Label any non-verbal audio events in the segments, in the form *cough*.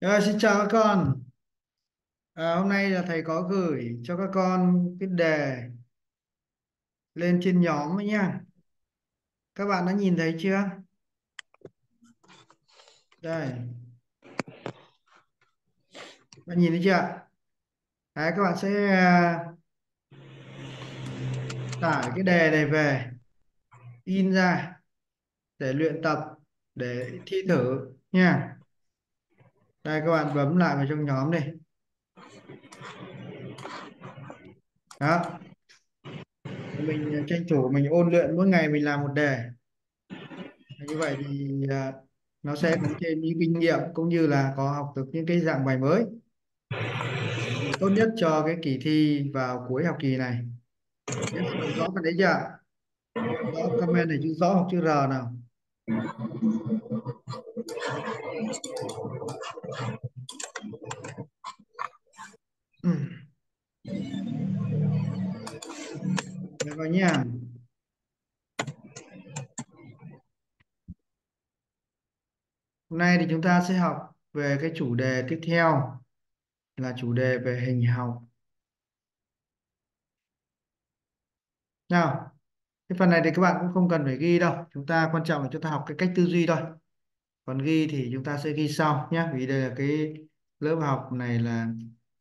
À, xin chào các con. À, hôm nay là thầy có gửi cho các con cái đề lên trên nhóm ấy nha Các bạn đã nhìn thấy chưa? Đây, bạn nhìn thấy chưa? Đấy, các bạn sẽ à, tải cái đề này về, in ra để luyện tập, để thi thử nha. Đây, các bạn bấm lại vào trong nhóm này. Đó, mình à, tranh thủ mình ôn luyện mỗi ngày mình làm một đề. Như vậy thì à, nó sẽ có thêm những kinh nghiệm cũng như là có học được những cái dạng bài mới. tốt nhất cho cái kỳ thi vào cuối học kỳ này Nhớ rõ cái đấy chưa rõ comment này chữ rõ hoặc chữ R nào ừ. Được rồi nha hôm nay thì chúng ta sẽ học về cái chủ đề tiếp theo, là chủ đề về hình học nào cái phần này thì các bạn cũng không cần phải ghi đâu. Chúng ta quan trọng là chúng ta học cái cách tư duy thôi. Còn ghi thì chúng ta sẽ ghi sau nhé. Vì đây là cái lớp học này là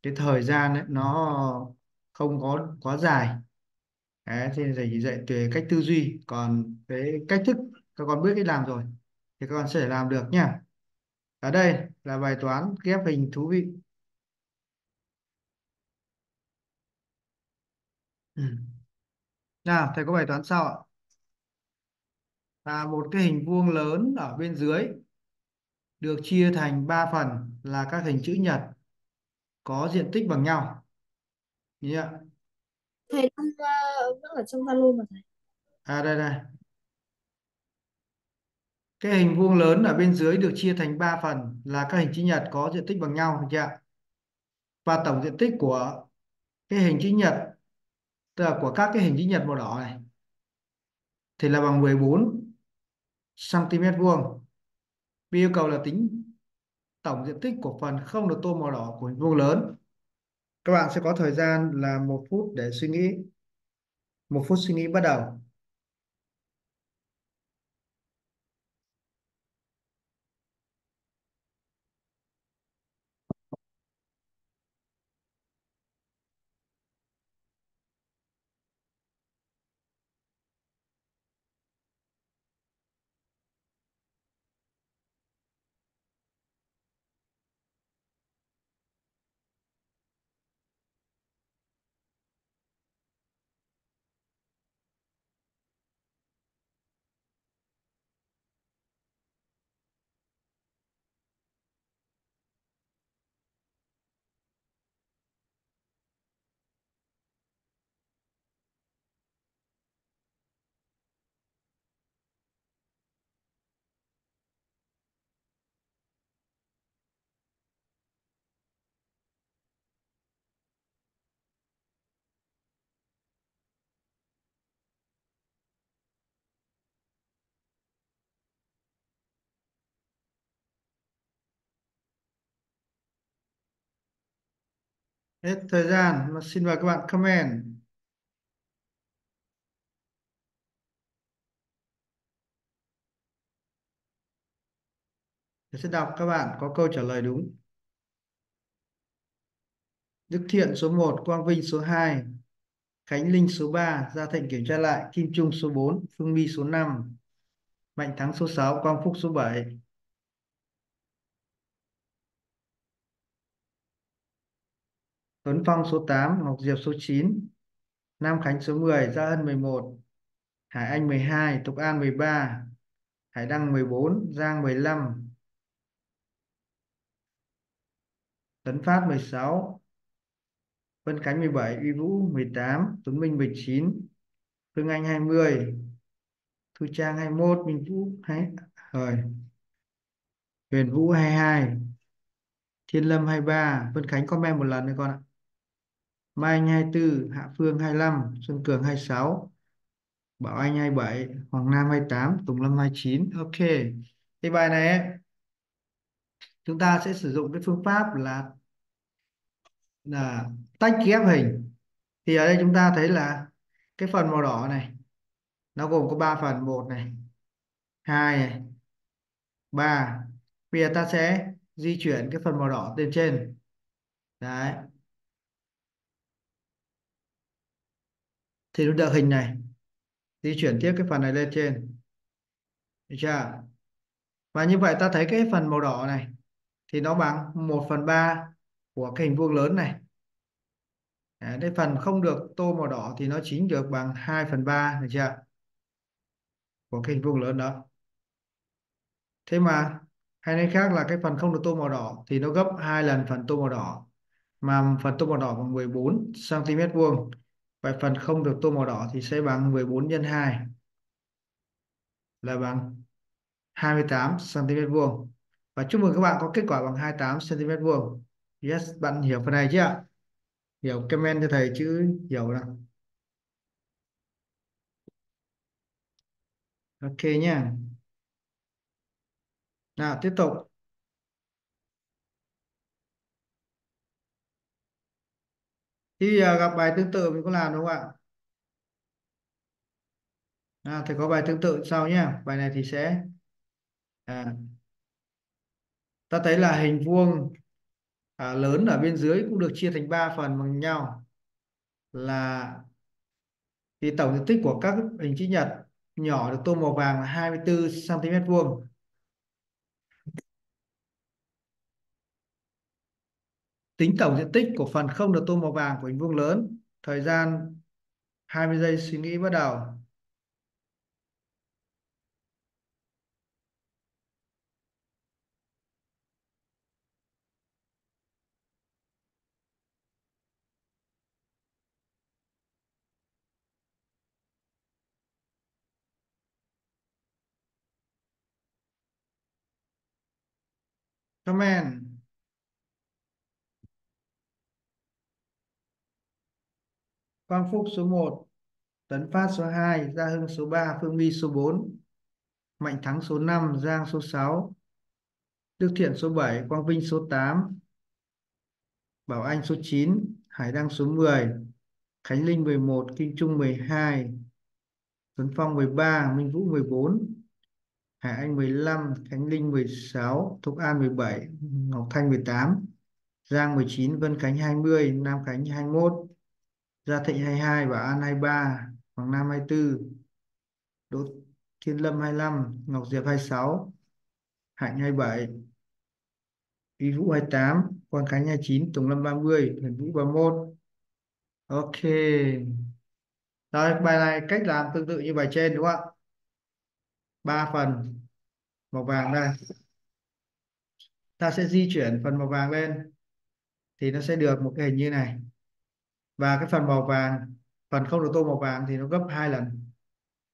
cái thời gian ấy, nó không có quá dài. Đấy, thì thầy chỉ dạy về cách tư duy. Còn cái cách thức các con biết cách làm rồi thì các con sẽ làm được nha ở đây là bài toán ghép hình thú vị. Ừ nào thầy có bài toán sau ạ? Là một cái hình vuông lớn ở bên dưới được chia thành 3 phần là các hình chữ nhật có diện tích bằng nhau. Nhìn chưa? thầy đang uh, vẫn ở trong Zalo mà thầy. À đây đây. Cái hình vuông lớn ở bên dưới được chia thành 3 phần là các hình chữ nhật có diện tích bằng nhau được chưa và tổng diện tích của cái hình chữ nhật tức là của các cái hình chữ nhật màu đỏ này, thì là bằng 14 cm vuông. Vì yêu cầu là tính tổng diện tích của phần không được tô màu đỏ của hình vuông lớn. Các bạn sẽ có thời gian là một phút để suy nghĩ. Một phút suy nghĩ bắt đầu. Hết thời gian. Mà xin mời các bạn comment. Tôi sẽ đọc các bạn có câu trả lời đúng. Đức Thiện số một, Quang Vinh số hai, Khánh Linh số ba, Gia Thịnh kiểm tra lại, Kim Trung số bốn, Phương My số năm, Mạnh Thắng số sáu, Quang Phúc số bảy. Tuấn Phong số 8, Ngọc Diệp số 9, Nam Khánh số 10, Gia Hân 11, Hải Anh 12, Tục An 13, Hải Đăng 14, Giang 15, Tấn Phát 16, Vân Khánh 17, Uy Vũ 18, Tuấn Minh 19, Phương Anh 20, Thu Trang 21, Minh Vũ 2, rồi, Huyền Vũ 22, Thiên Lâm 23, Vân Khánh comment một lần nữa con ạ. Mai Anh 24, Hạ Phương 25, Xuân Cường 26, Bảo Anh 27, Hoàng Nam 28, Tùng Lâm 29. Ok. Cái bài này chúng ta sẽ sử dụng cái phương pháp là là tách ghép hình. Thì ở đây chúng ta thấy là cái phần màu đỏ này nó gồm có 3 phần. Một này hai này ba. Bây giờ ta sẽ di chuyển cái phần màu đỏ lên trên. Đấy. Thì nó được hình này di chuyển tiếp cái phần này lên trên. Được chưa? Và như vậy ta thấy cái phần màu đỏ này thì nó bằng một phần ba của cái hình vuông lớn này. Đấy, cái phần không được tô màu đỏ thì nó chính được bằng 2 phần 3 được chưa? Của cái hình vuông lớn đó. Thế mà hay nói khác là cái phần không được tô màu đỏ thì nó gấp hai lần phần tô màu đỏ mà phần tô màu đỏ bằng 14 cm vuông vậy phần không được tô màu đỏ thì sẽ bằng 14 nhân 2 là bằng 28 cm vuông. Và chúc mừng các bạn có kết quả bằng 28 cm vuông. Yes, bạn hiểu phần này chưa ạ? Hiểu comment cho thầy chữ hiểu nào? Ok nha. Nào, tiếp tục. Thì à, gặp bài tương tự mình có làm đúng không ạ? À, thầy có bài tương tự sau nhé bài này thì sẽ à, ta thấy là hình vuông à, lớn ở bên dưới cũng được chia thành 3 phần bằng nhau. Là thì tổng diện tích của các hình chữ nhật nhỏ được tô màu vàng là 24 cm vuông. Tính tổng diện tích của phần không được tô màu vàng của hình vuông lớn. Thời gian 20 giây suy nghĩ bắt đầu. Comment. Quang Phúc số 1 Tấn Phát số 2 Gia Hưng số 3 Phương My số 4 Mạnh Thắng số 5 Giang số 6 Đức Thiện số 7 Quang Vinh số 8 Bảo Anh số 9 Hải Đăng số 10 Khánh Linh 11 Kim Trung 12 Tuấn Phong 13 Minh Vũ 14 Hải Anh 15 Khánh Linh 16 Thục An 17 Ngọc Thanh 18 Giang 19 Vân Khánh 20 Nam Khánh 21 Gia Thịnh 22 và An 23 Hoàng Nam 24 Đỗ Thiên Lâm 25 Ngọc Diệp 26 Hạnh 27 Vy Vũ 28 Quang Khánh 29 Tùng Lâm 30 Huyền Vũ 31 Ok. Rồi, bài này cách làm tương tự như bài trên, đúng không ạ? Ba phần màu vàng đây ta sẽ di chuyển phần màu vàng lên, thì nó sẽ được một cái hình như này và cái phần màu vàng, phần không được tô màu vàng thì nó gấp hai lần.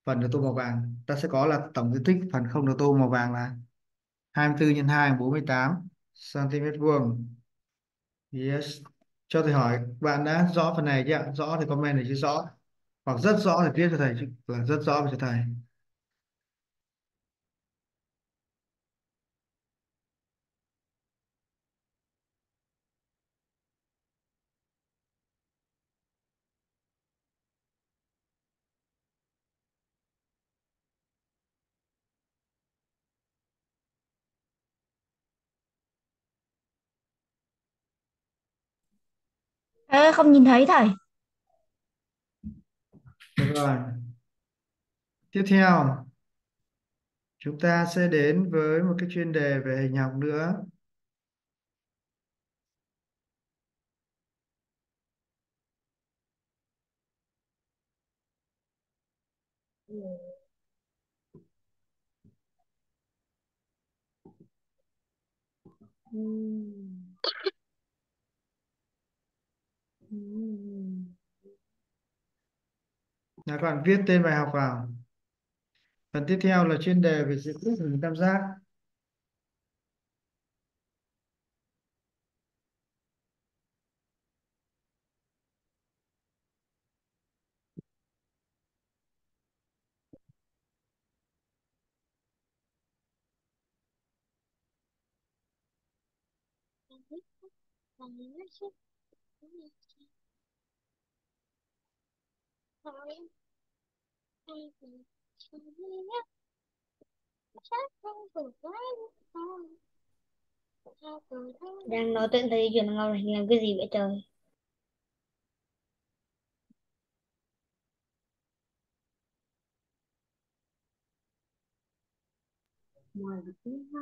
Phần được tô màu vàng, ta sẽ có là tổng diện tích phần không được tô màu vàng là 24 nhân 2 48 cm vuông. Yes. Cho thầy hỏi, bạn đã rõ phần này chưa ạ? Rõ thì comment để chữ rõ. Hoặc rất rõ thì viết cho thầy là rất rõ cho thầy. Ê, không nhìn thấy thầy. được rồi. Tiếp theo. Chúng ta sẽ đến với một cái chuyên đề về hình học nữa. Ừm, ừm. các bạn viết tên bài học vào phần tiếp theo là chuyên đề về diện tích hình tam giác đang nói chuyện thấy chuyển ngầu này làm cái gì vậy trời? Ngoài cái tiếng ha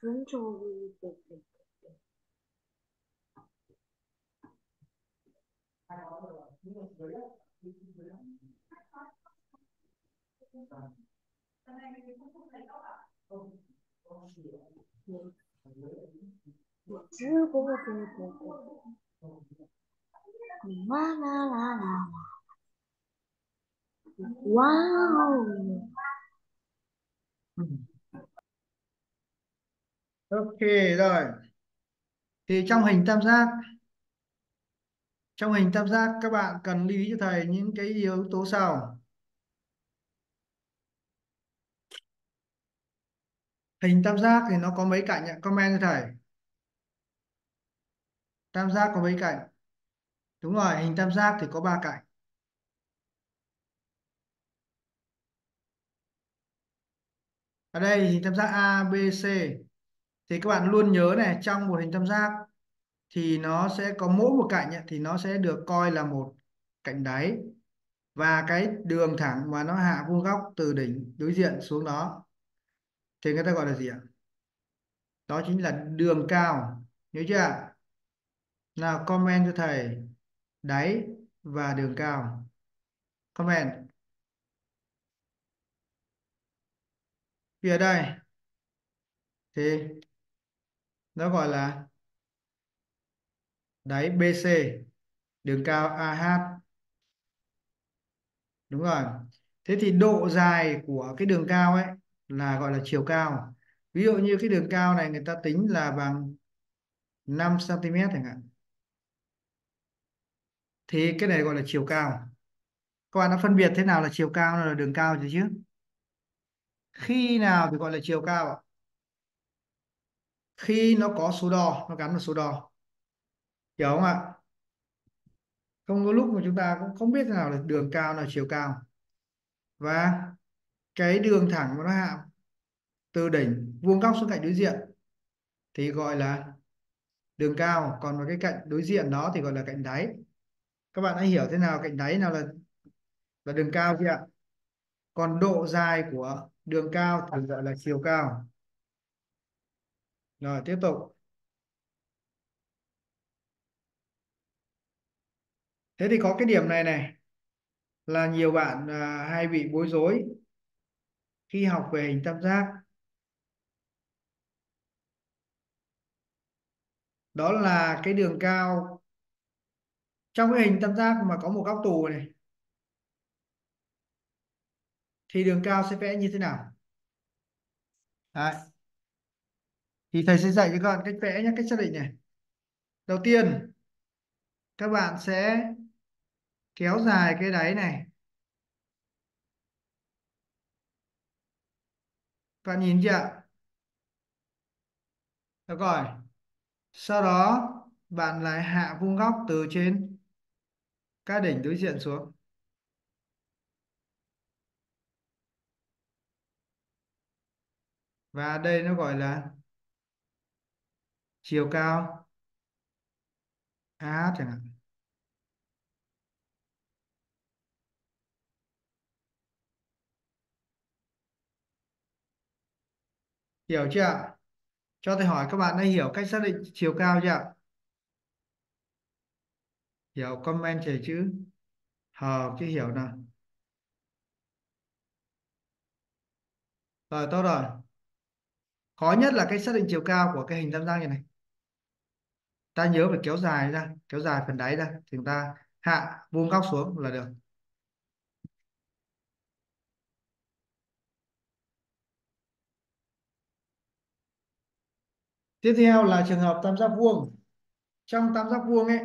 xuống cho được được chứ cũng cái được la la la la wow ok, rồi. Thì trong hình tam giác trong hình tam giác, các bạn cần lưu ý cho thầy những cái yếu tố sau. Hình tam giác thì nó có mấy cạnh ạ? Comment cho thầy. Tam giác có mấy cạnh? Đúng rồi, hình tam giác thì có ba cạnh. Ở đây, hình tam giác ABC thì các bạn luôn nhớ này, trong một hình tam giác thì nó sẽ có mỗi một cạnh ấy, thì nó sẽ được coi là một cạnh đáy. Và cái đường thẳng mà nó hạ vuông góc từ đỉnh đối diện xuống đó thì người ta gọi là gì ạ? Đó chính là đường cao nhớ chưa nào comment cho thầy đáy và đường cao. Comment. Thì ở đây thì nó gọi là đáy BC đường cao AH đúng rồi. Thế thì độ dài của cái đường cao ấy là gọi là chiều cao. Ví dụ như cái đường cao này người ta tính là bằng 5 cm chẳng hạn. Thì cái này gọi là chiều cao. Các bạn đã phân biệt thế nào là chiều cao là đường cao chưa chứ? Khi nào thì gọi là chiều cao khi nó có số đo, nó gắn vào số đo hiểu không ạ? Không có lúc mà chúng ta cũng không biết thế nào là đường cao nào là chiều cao. Và cái đường thẳng mà nó hạ từ đỉnh vuông góc xuống cạnh đối diện thì gọi là đường cao. Còn vào cái cạnh đối diện đó thì gọi là cạnh đáy. Các bạn đã hiểu thế nào cạnh đáy nào là là đường cao chưa ạ? Còn độ dài của đường cao thì gọi là chiều cao. Rồi, tiếp tục. Thế thì có cái điểm này này là nhiều bạn à, hay bị bối rối khi học về hình tam giác. Đó là cái đường cao. Trong cái hình tam giác mà có một góc tù này thì đường cao sẽ vẽ như thế nào? Đấy. thì thầy sẽ dạy cho các bạn cách vẽ nhé cách xác định này. Đầu tiên các bạn sẽ kéo dài cái đáy này. Bạn nhìn chưa được rồi. Sau đó, bạn lại hạ vuông góc từ trên các đỉnh đối diện xuống. Và đây nó gọi là chiều cao. AH chẳng hạn. Hiểu chưa ạ? Cho thầy hỏi các bạn đã hiểu cách xác định chiều cao chưa ạ? Hiểu comment chảy chữ. Hờ chứ hiểu nào. Rồi, tốt rồi. Khó nhất là cách xác định chiều cao của cái hình tam giác như này. Ta nhớ phải kéo dài ra, kéo dài phần đáy ra, thì chúng ta hạ vuông góc xuống là được. Tiếp theo là trường hợp tam giác vuông. Trong tam giác vuông ấy,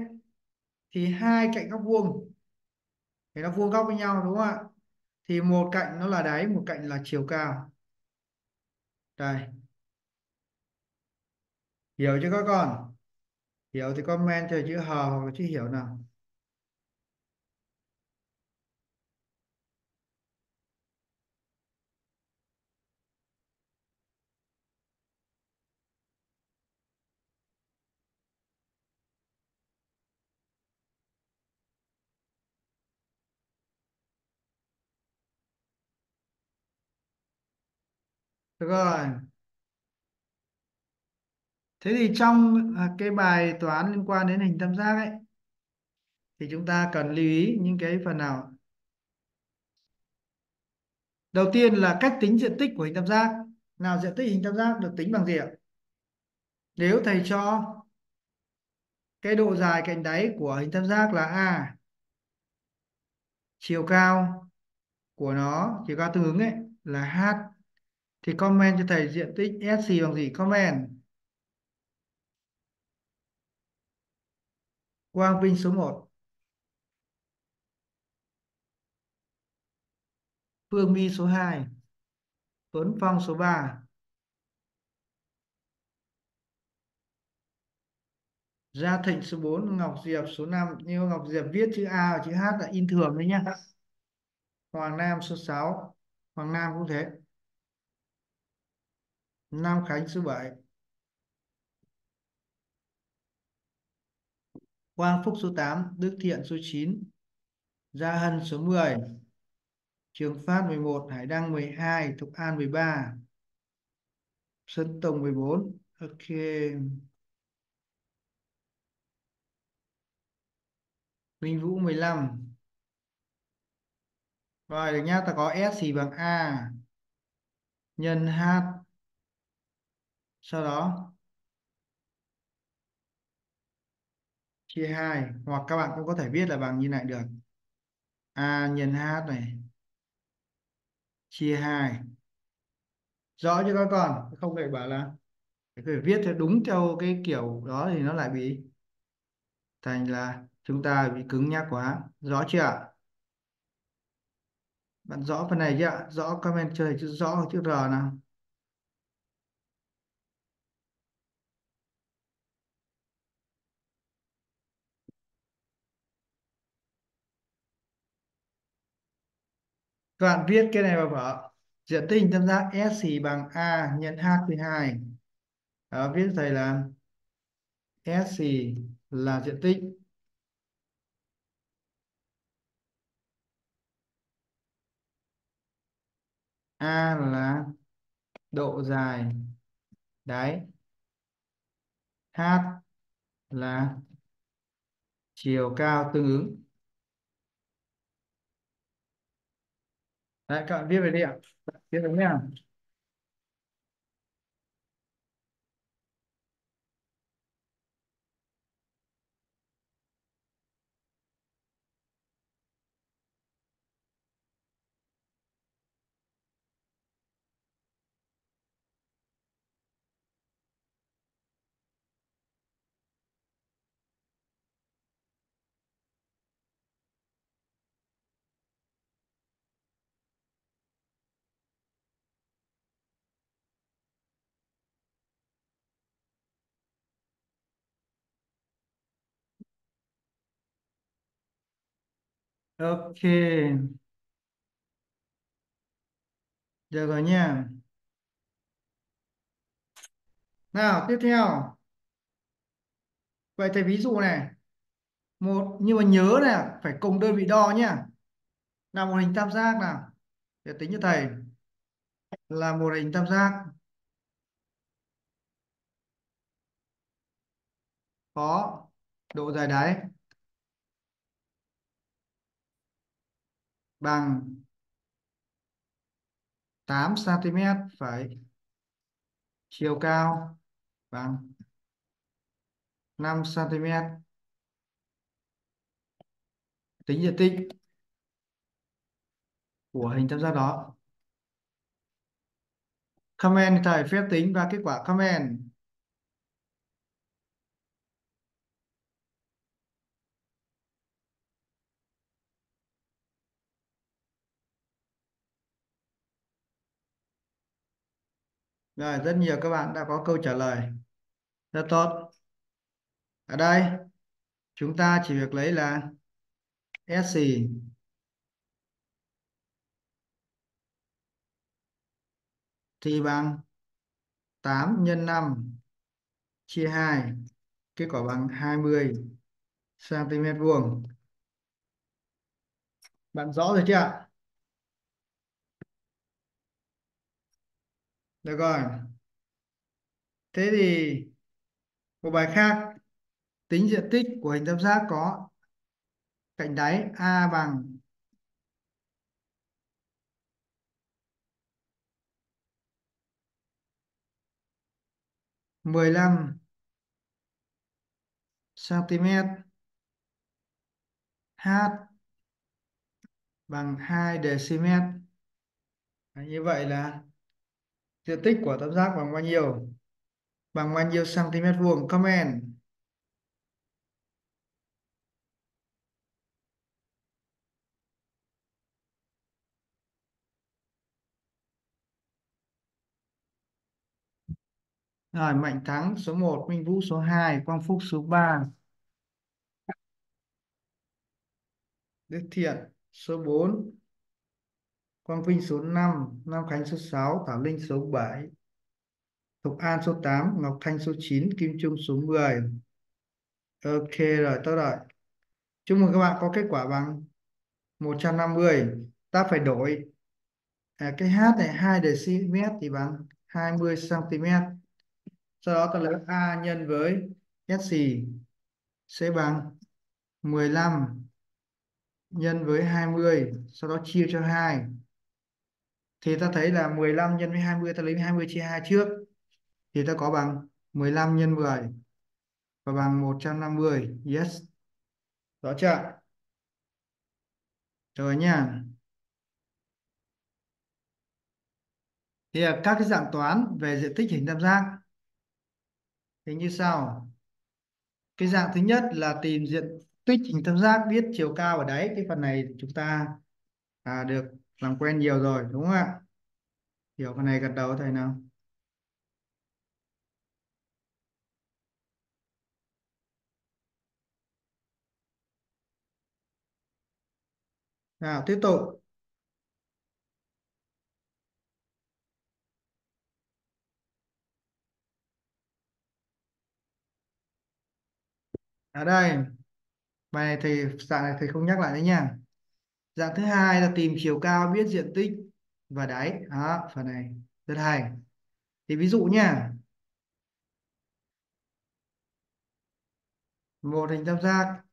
thì hai cạnh góc vuông thì nó vuông góc với nhau, đúng không ạ? Thì một cạnh nó là đáy, một cạnh là chiều cao. Đây. Hiểu chưa các con? Hiểu thì comment cho chữ hờ hoặc là chữ hiểu nào? Được rồi. Thế thì trong à, cái bài toán liên quan đến hình tam giác ấy, thì chúng ta cần lưu ý những cái phần nào? Đầu tiên là cách tính diện tích của hình tam giác. Nào, diện tích hình tam giác được tính bằng gì ạ? Nếu thầy cho cái độ dài cạnh đáy của hình tam giác là a chiều cao của nó, chiều cao tương ứng ấy, là h thì comment cho thầy diện tích SC bằng gì? Comment. Quang Vinh số 1 Phương My số 2 Tuấn Phong số 3 Gia Thịnh số 4 Ngọc Diệp số 5 nhưng Ngọc Diệp viết chữ A và chữ H là in thường đấy nhá. Hoàng Nam số 6 Hoàng Nam cũng thế. Nam Khánh số 7 Quang Phúc số 8 Đức Thiện số 9 Gia Hân số 10 Trường Phát 11 Hải Đăng 12 Thục An 13 Sơn Tùng 14 Ok. Minh Vũ 15 Rồi, được nhá ta có S thì bằng A. Nhân H sau đó, chia 2 hoặc các bạn cũng có thể viết là bằng như này được. A nhân H này, chia 2 rõ chưa các con? Không phải bảo là phải viết theo đúng theo cái kiểu đó thì nó lại bị thành là chúng ta bị cứng nhắc quá. Rõ chưa ạ? Bạn rõ phần này chưa ạ? Rõ comment chơi chữ rõ chữ R nào. Các bạn viết cái này vào vở diện dạ tích tam giác S thì bằng A nhân H thứ hai. Đó, viết thầy là S thì là dạ diện tích A là độ dài đáy H là chiều cao tương ứng. Đấy các bạn viết về đi ạ viết ok. Được rồi nha. Nào, tiếp theo. Vậy thầy ví dụ này. Một, nhưng mà nhớ này phải cùng đơn vị đo nhá. Là một hình tam giác nào. Để tính cho thầy. Là một hình tam giác. Có độ dài đáy. Bằng 8 cm phải chiều cao bằng 5 cm tính diện tích của hình tam giác đó. Comment thầy phép tính và kết quả comment. Rồi, rất nhiều các bạn đã có câu trả lời. Rất tốt. Ở đây, chúng ta chỉ việc lấy là SC thì bằng 8 nhân 5 chia 2 kết quả bằng 20 cm vuông. Bạn rõ rồi chưa ạ? Được rồi. Thế thì một bài khác. Tính diện tích của hình tam giác có cạnh đáy A bằng mười lăm cm H bằng hai dm Đấy, như vậy là diện tích của tam giác bằng bao nhiêu? Bằng bao nhiêu cm vuông? Comment. Rồi, Mạnh Thắng số 1 Minh Vũ số 2 Quang Phúc số 3 Đức Thiện số 4 Quang Vinh số 5 Nam Khánh số 6 Thảo Linh số 7 Thục An số 8 Ngọc Thanh số 9 Kim Trung số 10 Ok rồi tốt rồi. Chúc mừng các bạn có kết quả bằng 150 ta phải đổi. À, cái h này 2 dm thì bằng 20 cm sau đó ta lấy a nhân với s sẽ bằng 15 nhân với 20 sau đó chia cho 2 thì ta thấy là 15 nhân với 20 ta lấy 20 chia 2 trước. Thì ta có bằng 15 nhân 10 và bằng 150 yes. Rõ chưa rồi nha. Thì là các cái dạng toán về diện tích hình tam giác. Thì như sau. Cái dạng thứ nhất là tìm diện tích hình tam giác biết chiều cao ở đáy. Cái phần này chúng ta à, được làm quen nhiều rồi, đúng không ạ? Hiểu cái này gật đầu thầy nào. Nào, tiếp tục. Ở đây, bài này thì dạng này thầy không nhắc lại đấy nha dạng thứ hai là tìm chiều cao biết diện tích. Và đáy, đó, phần này rất hay. Thì ví dụ nha. Một hình tam giác.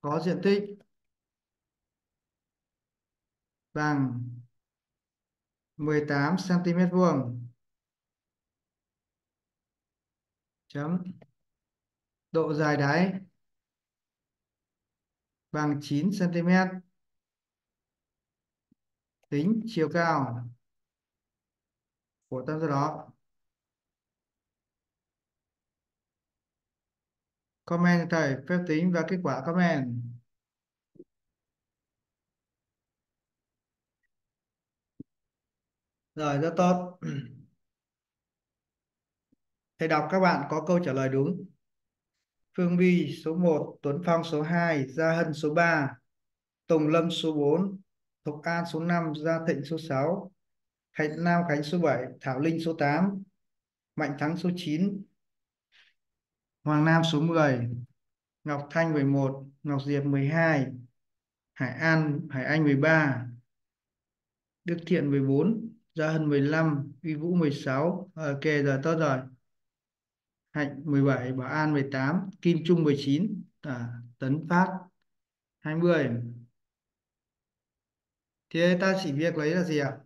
Có diện tích bằng 18 cm vuông. Chấm. Độ dài đáy bằng 9 cm tính chiều cao của tam giác đó. Comment thầy phép tính và kết quả comment. Rồi, rất tốt. Thầy đọc các bạn có câu trả lời đúng. Phương Vi số 1 Tuấn Phong số 2 Gia Hân số 3 Tùng Lâm số 4 Thục An số 5 Gia Thịnh số 6 Khánh Nam Khánh số 7 Thảo Linh số 8 Mạnh Thắng số 9 Hoàng Nam số 10 Ngọc Thanh 11 Ngọc Diệp 12 Hải An, Hải Anh 13 Đức Thiện 14 Gia Hân 15 Uy Vũ 16 ờ, Ok, giờ tốt rồi. Hạnh 17 Bảo An 18 Kim Trung 19 à, Tấn Phát 20 thì ta chỉ việc lấy là gì ạ?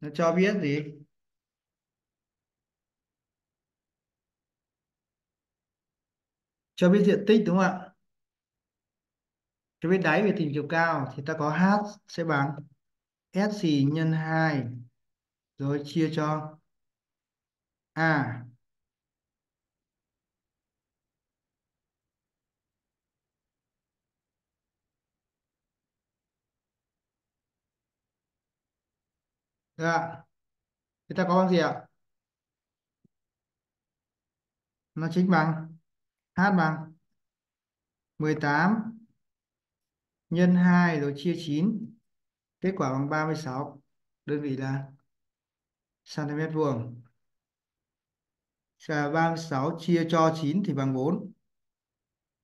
Nó cho biết gì? Cho biết diện tích đúng không ạ? Cho biết đáy về tìm chiều cao thì ta có h sẽ bằng s xì nhân 2 rồi chia cho a. dạ. Thì ta có bằng gì ạ? Nó chính bằng. H bằng. 18 nhân 2 rồi chia 9 kết quả bằng 36 đơn vị là cm vuông. Và 36 chia cho 9 thì bằng 4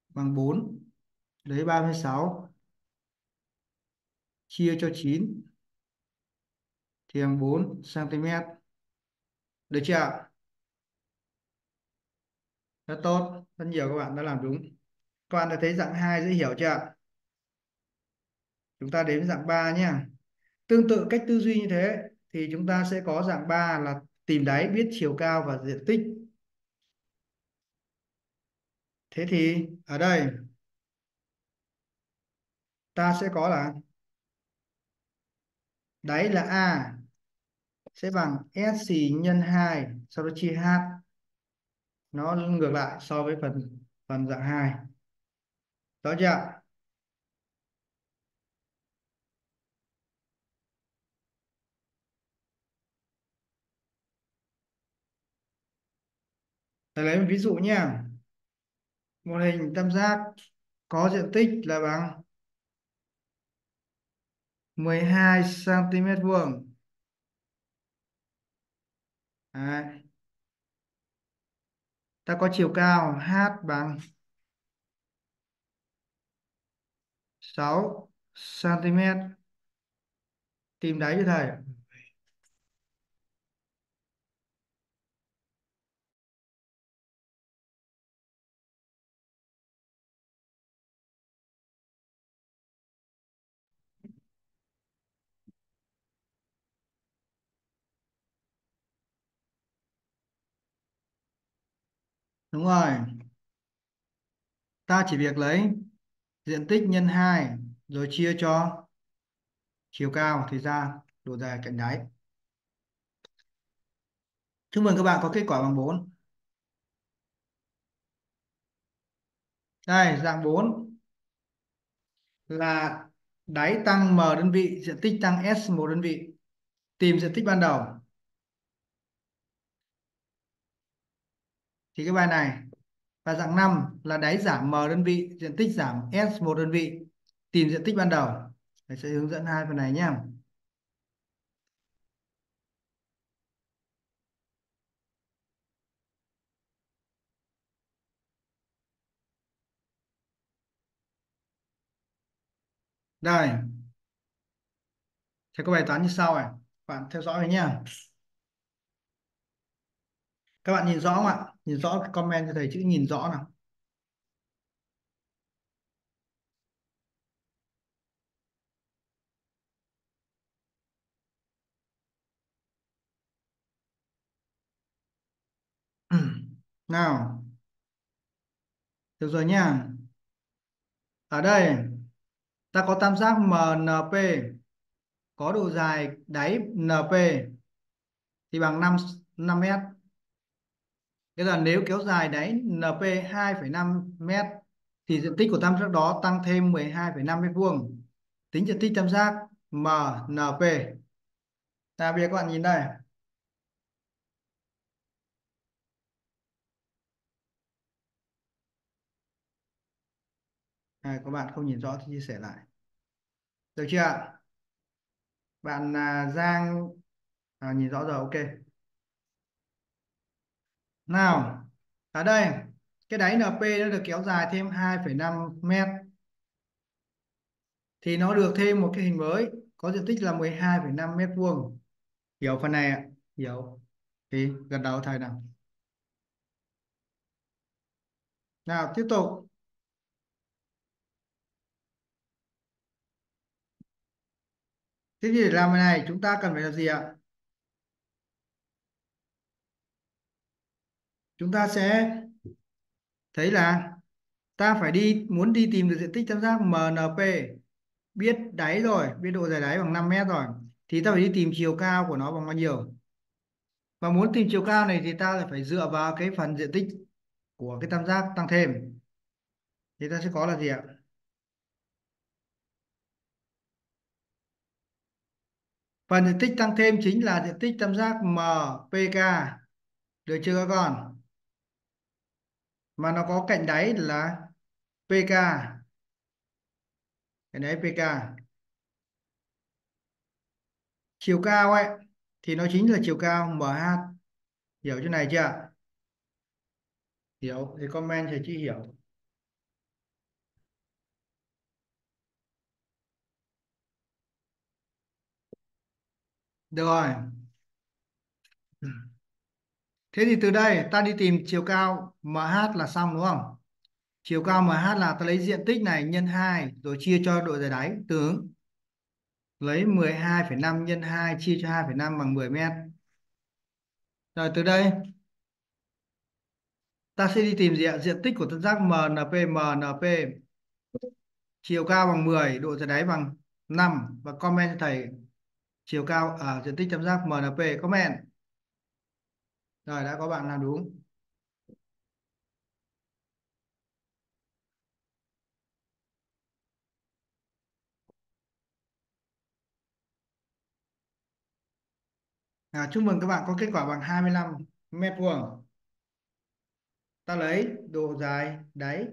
bằng 4 lấy 36 chia cho 9 thì bằng 4 cm được chưa ạ? Rất tốt, rất nhiều các bạn đã làm đúng. Các bạn đã thấy dạng 2 dễ hiểu chưa ạ? Chúng ta đến dạng 3 nhé. Tương tự cách tư duy như thế thì chúng ta sẽ có dạng 3 là tìm đáy, biết chiều cao và diện tích. Thế thì ở đây, ta sẽ có là đấy là A. Sẽ bằng SC nhân 2 sau đó chia H nó ngược lại so với phần phần dạng 2 đó chưa để lấy một ví dụ nhé một hình tam giác có diện tích là bằng 12 cm vuông. Đấy. ta có chiều cao h bằng 6 cm tìm đáy cho thầy. Đúng rồi. Ta chỉ việc lấy diện tích nhân 2 rồi chia cho chiều cao thì ra độ dài cạnh đáy. Chúc mừng các bạn có kết quả bằng 4 đây, dạng 4 là đáy tăng m đơn vị, diện tích tăng s một đơn vị. Tìm diện tích ban đầu. Thì cái bài này và dạng 5 là đáy giảm m đơn vị, diện tích giảm s một đơn vị. Tìm diện tích ban đầu. Thầy sẽ hướng dẫn hai phần này nhé đây. Theo có bài toán như sau này. Bạn theo dõi nhé các bạn nhìn rõ không ạ? Nhìn rõ comment cho thầy chữ nhìn rõ nào. *clears throat* Nào. Được rồi nha. Ở đây, ta có tam giác MNP có độ dài đáy NP thì bằng 5 5 mét. Thế là nếu kéo dài đáy NP 2,5 mét thì diện tích của tam giác đó tăng thêm 12,5 mét vuông. Tính diện tích tam giác MNP. Ta bây giờ các bạn nhìn đây. À, các bạn không nhìn rõ thì chia sẻ lại. Được chưa ạ? Bạn à, Giang à, nhìn rõ rồi ok. Nào, ở đây cái đáy NP nó được kéo dài thêm 2,5 mét thì nó được thêm một cái hình mới có diện tích là 12,5 mét vuông. Hiểu phần này ạ? Hiểu. Thì gần đầu thầy nào. Nào tiếp tục. Thế thì để làm cái này chúng ta cần phải làm gì ạ? Chúng ta sẽ thấy là ta phải đi muốn đi tìm được diện tích tam giác MNP biết đáy rồi, biết độ dài đáy bằng 5 mét rồi thì ta phải đi tìm chiều cao của nó bằng bao nhiêu. Và muốn tìm chiều cao này thì ta lại phải dựa vào cái phần diện tích của cái tam giác tăng thêm. Thì ta sẽ có là gì ạ? Phần diện tích tăng thêm chính là diện tích tam giác MPK. Được chưa các con? Mà nó có cạnh đáy là PK cái đấy PK chiều cao ấy, thì nó chính là chiều cao MH hiểu chỗ này chưa hiểu, thì comment thì chị hiểu. Được rồi thế thì từ đây ta đi tìm chiều cao MH là xong đúng không? Chiều cao MH là ta lấy diện tích này nhân 2 rồi chia cho độ dài đáy tương lấy 12,5 nhân 2 chia cho 2,5 bằng 10 mét. Rồi từ đây ta sẽ đi tìm diện diện tích của tam giác MNP MNP chiều cao bằng 10 độ dài đáy bằng 5 và comment cho thầy chiều cao ở diện tích tam giác MNP comment rồi đã có bạn làm đúng? À, chúc mừng các bạn có kết quả bằng 25 mét vuông. Ta lấy độ dài đáy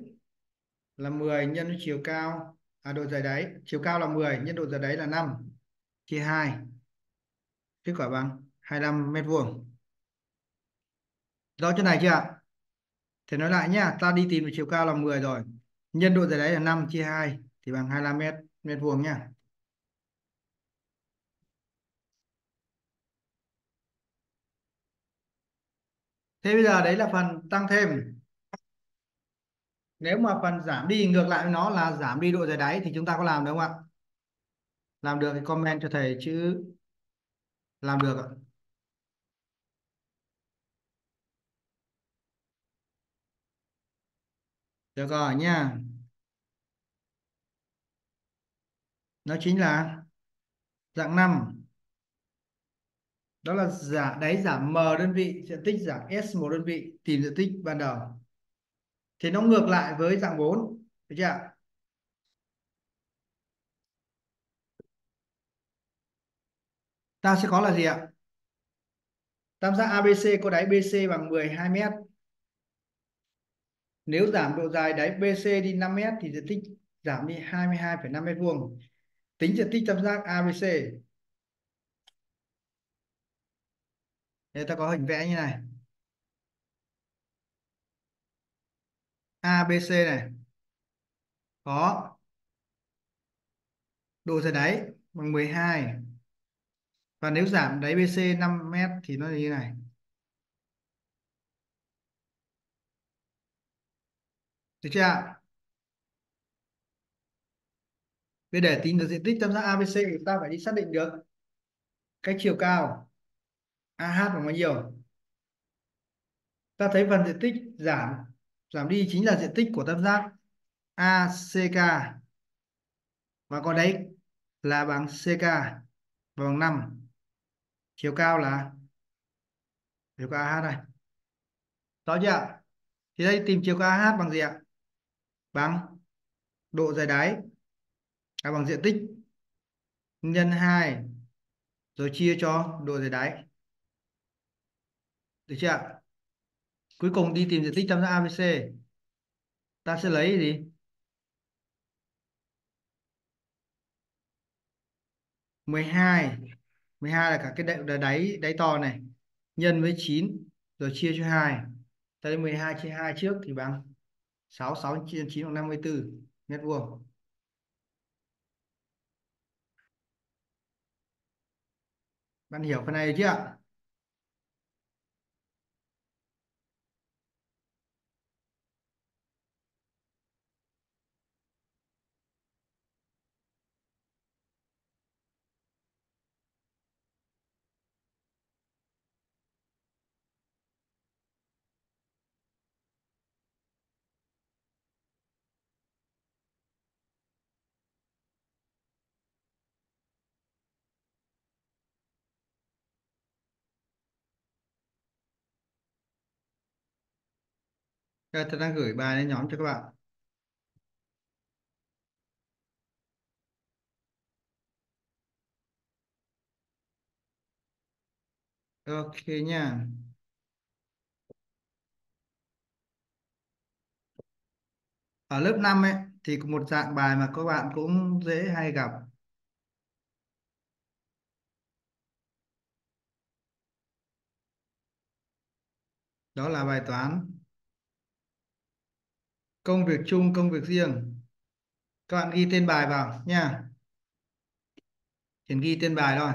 là 10 nhân với chiều cao. À độ dài đáy chiều cao là 10 nhân độ dài đáy là 5 chia 2 kết quả bằng 25 mét vuông rõ chỗ này chưa ạ? Thì nói lại nhá, ta đi tìm được chiều cao là 10 rồi. Nhân độ dài đáy là 5 chia 2 thì bằng 25 mét mét vuông nhá. Thế bây giờ đấy là phần tăng thêm. Nếu mà phần giảm đi, ngược lại với nó là giảm đi độ dài đáy thì chúng ta có làm được không ạ? Làm được thì comment cho thầy chữ làm được ạ. Được rồi nha. Nó chính là dạng 5 đó là giảm đáy giảm m đơn vị, diện tích giảm s một đơn vị, tìm diện tích ban đầu. Thì nó ngược lại với dạng 4 được chưa ạ? Ta sẽ có là gì ạ? Tam giác ABC có đáy BC bằng 12 mét nếu giảm độ dài đáy BC đi 5m thì diện tích giảm đi 22,5 mét vuông. Tính diện tích tam giác ABC Đây ta có hình vẽ như này. ABC này. Có độ dài đáy bằng 12 và nếu giảm đáy BC 5m thì nó như này. Được chưa ạ? Bây để tính được diện tích tam giác ABC thì ta phải đi xác định được cái chiều cao AH bằng bao nhiêu. Ta thấy phần diện tích giảm giảm đi chính là diện tích của tam giác ACK và còn đấy là bằng CK và bằng 5 chiều cao là, chiều cao AH này rõ chưa ạ? Thì đây tìm chiều cao AH bằng gì ạ? Bằng độ dài đáy à, bằng diện tích nhân 2 rồi chia cho độ dài đáy. Được chưa ạ? Cuối cùng đi tìm diện tích tam giác ABC ta sẽ lấy gì? 12 12 là cả cái đáy đáy đáy to này. Nhân với 9 rồi chia cho 2 ta lấy 12 chia 2 trước thì bằng 6 6 chia 9 bằng 54 mét vuông. Bạn hiểu phần này chưa Rồi, tôi đang gửi bài lên nhóm cho các bạn. Ok nha. Ở lớp 5 ấy thì có một dạng bài mà các bạn cũng dễ hay gặp. Đó là bài toán công việc chung, công việc riêng. Các bạn ghi tên bài vào nha. Hiển ghi tên bài rồi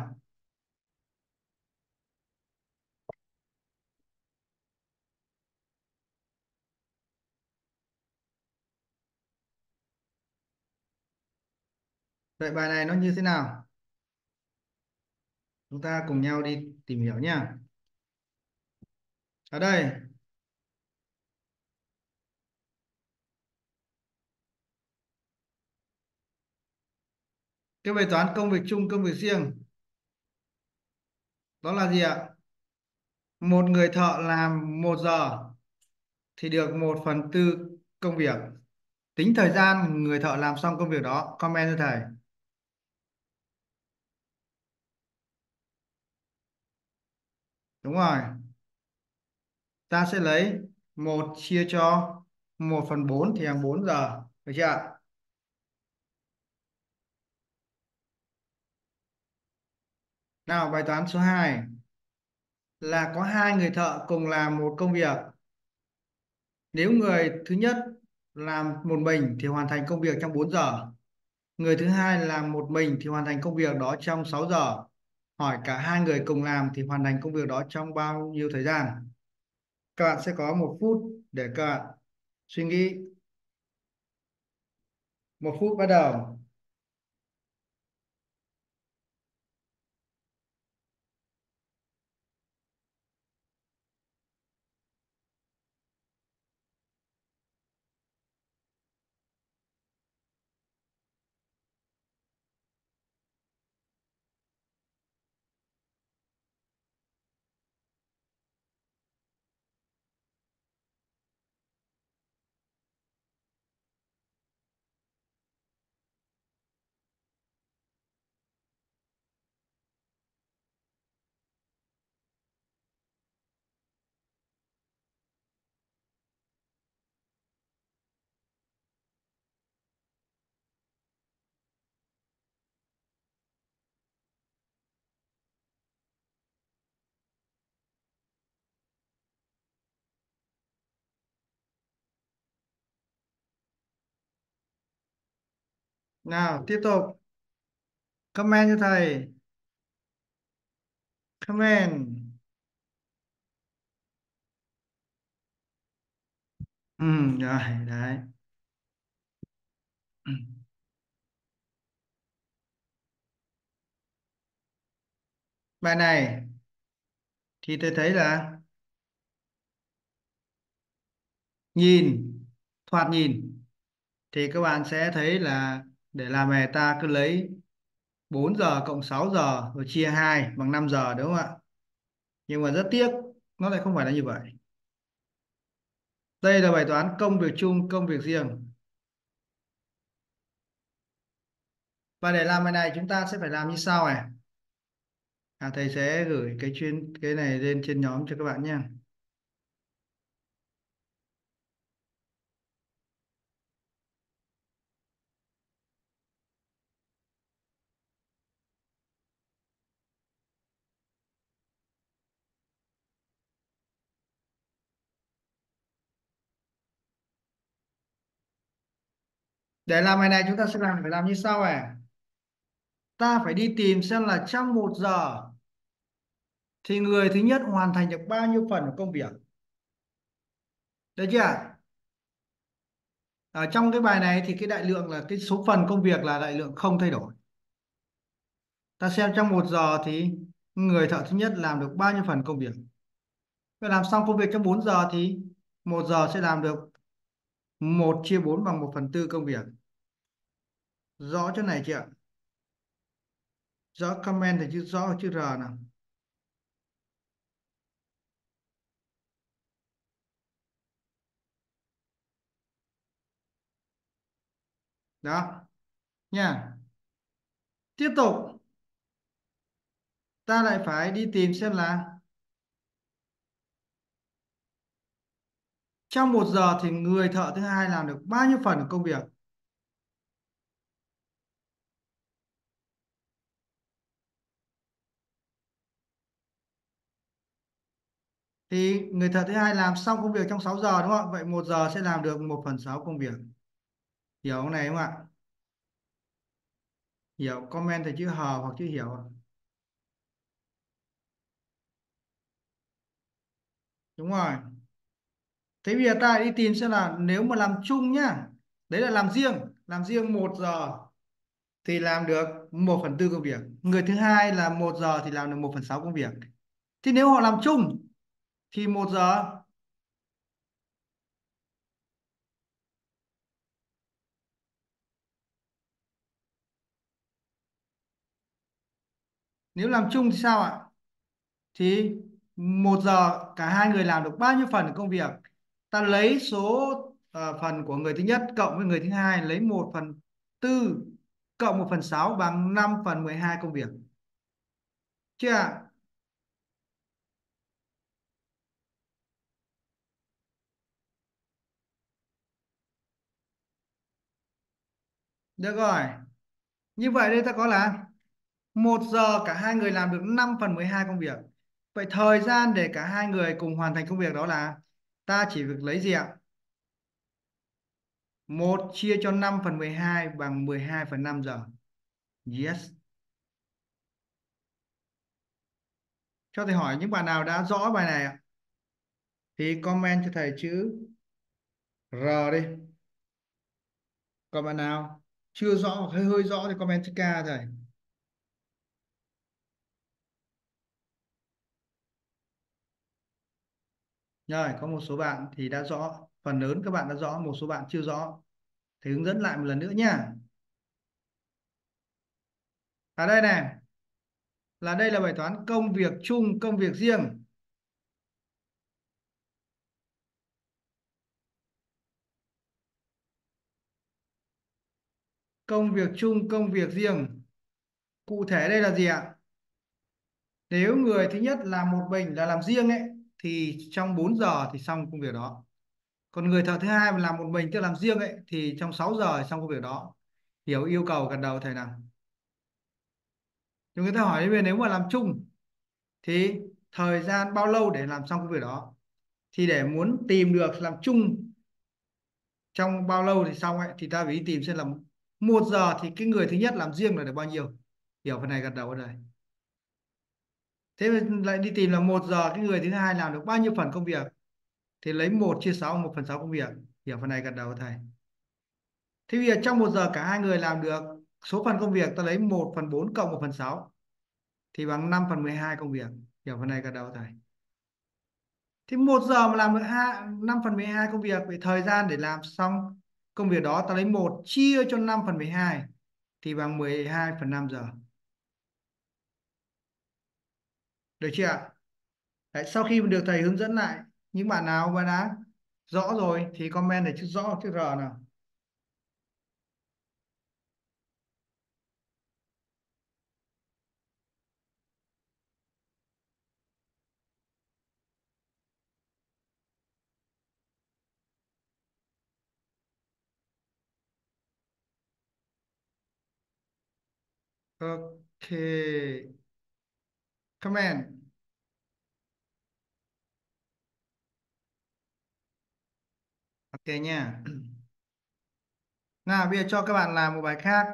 vậy bài này nó như thế nào? Chúng ta cùng nhau đi tìm hiểu nha. Ở đây. Cái bài toán công việc chung, công việc riêng. Đó là gì ạ? Một người thợ làm một giờ thì được một phần tư công việc. Tính thời gian người thợ làm xong công việc đó, comment cho thầy. Đúng rồi. Ta sẽ lấy một chia cho một phần bốn thì bằng 4 giờ. Được chưa ạ? Nào, bài toán số 2 là có hai người thợ cùng làm một công việc. Nếu người thứ nhất làm một mình thì hoàn thành công việc trong 4 giờ. Người thứ hai làm một mình thì hoàn thành công việc đó trong 6 giờ. Hỏi cả hai người cùng làm thì hoàn thành công việc đó trong bao nhiêu thời gian? Các bạn sẽ có một phút để các bạn suy nghĩ. Một phút bắt đầu. Nào tiếp tục. Comment cho thầy. Comment. Ừ, rồi đấy. Bài này thì tôi thấy là nhìn thoạt nhìn thì các bạn sẽ thấy là để làm này ta cứ lấy 4 giờ cộng 6 giờ rồi chia 2 bằng 5 giờ đúng không ạ? Nhưng mà rất tiếc nó lại không phải là như vậy. Đây là bài toán công việc chung công việc riêng. Và để làm bài này chúng ta sẽ phải làm như sau này. À, thầy sẽ gửi cái chuyên cái này lên trên nhóm cho các bạn nhé. Để làm bài này chúng ta sẽ làm, phải làm như sau này. Ta phải đi tìm xem là trong một giờ thì người thứ nhất hoàn thành được bao nhiêu phần của công việc. Được chưa? Ở trong cái bài này thì cái đại lượng là, cái số phần công việc là đại lượng không thay đổi. Ta xem trong một giờ thì người thợ thứ nhất làm được bao nhiêu phần công việc. Vậy làm xong công việc trong 4 giờ thì một giờ sẽ làm được một chia 4 bằng 1 phần tư công việc rõ chỗ này chưa ạ? Rõ comment thì chữ rõ chữ R nào. Đó. Nha. Tiếp tục. Ta lại phải đi tìm xem là trong một giờ thì người thợ thứ hai làm được bao nhiêu phần công việc? Thì người thợ thứ hai làm xong công việc trong 6 giờ, đúng không ạ? Vậy một giờ sẽ làm được một phần sáu công việc. Hiểu không này không ạ? Hiểu, comment thì chữ hờ hoặc chữ hiểu. Ạ. đúng rồi. Thế bây giờ ta đi tìm xem là nếu mà làm chung nhá, đấy là làm riêng làm riêng một giờ thì làm được một phần tư công việc. Người thứ hai là một giờ thì làm được một phần sáu công việc. Thì nếu họ làm chung thì một giờ. Nếu làm chung thì sao ạ? Thì một giờ cả hai người làm được bao nhiêu phần công việc? Ta lấy số uh, phần của người thứ nhất cộng với người thứ hai lấy một phần tư cộng một phần sáu bằng 5 phần 12 công việc. Chưa ạ? Được rồi. Như vậy đây ta có là 1 giờ cả hai người làm được 5 phần 12 công việc. Vậy thời gian để cả hai người cùng hoàn thành công việc đó là ta chỉ việc lấy gì ạ? 1 chia cho 5 phần 12 bằng 12 phần 5 giờ. Yes. Cho thầy hỏi những bạn nào đã rõ bài này ạ? Thì comment cho thầy chữ R đi. Còn bạn nào? Chưa rõ hoặc hơi hơi rõ thì comment chữ ca thầy. Rồi, có một số bạn thì đã rõ, phần lớn các bạn đã rõ, một số bạn chưa rõ. Thì hướng dẫn lại một lần nữa nhá. Ở đây này. Là đây là bài toán công việc chung, công việc riêng. Công việc chung, công việc riêng. Cụ thể đây là gì ạ? Nếu người thứ nhất làm một mình là làm riêng ấy, thì trong 4 giờ thì xong công việc đó. Còn người thợ thứ hai mà làm một mình, tức làm riêng ấy, thì trong 6 giờ thì xong công việc đó. Hiểu yêu cầu gần đầu thầy nào. Nhưng người ta hỏi về nếu mà làm chung, thì thời gian bao lâu để làm xong công việc đó? Thì để muốn tìm được làm chung trong bao lâu thì xong ấy, thì ta phải đi tìm xem là một giờ thì cái người thứ nhất làm riêng là được bao nhiêu? Hiểu phần này gật đầu ở đây. Thế lại đi tìm là một giờ cái người thứ hai làm được bao nhiêu phần công việc? Thì lấy 1 chia sáu, một phần 6 công việc. Hiểu phần này gật đầu thầy. Thế bây giờ trong một giờ cả hai người làm được số phần công việc, ta lấy 1 phần 4 cộng 1 phần 6 thì bằng 5 phần 12 công việc. Hiểu phần này gật đầu thầy. Thì một giờ mà làm được 5 phần 12 công việc, vậy thời gian để làm xong công việc đó ta lấy 1 chia cho 5 phần 12 thì bằng 12 phần 5 giờ. Được chưa ạ? Đấy, sau khi được thầy hướng dẫn lại những bạn nào mà đã rõ rồi thì comment để chữ rõ chữ R nào. Ok. Comment ok nha. *clears throat* Nào, bây giờ cho các bạn làm một bài khác.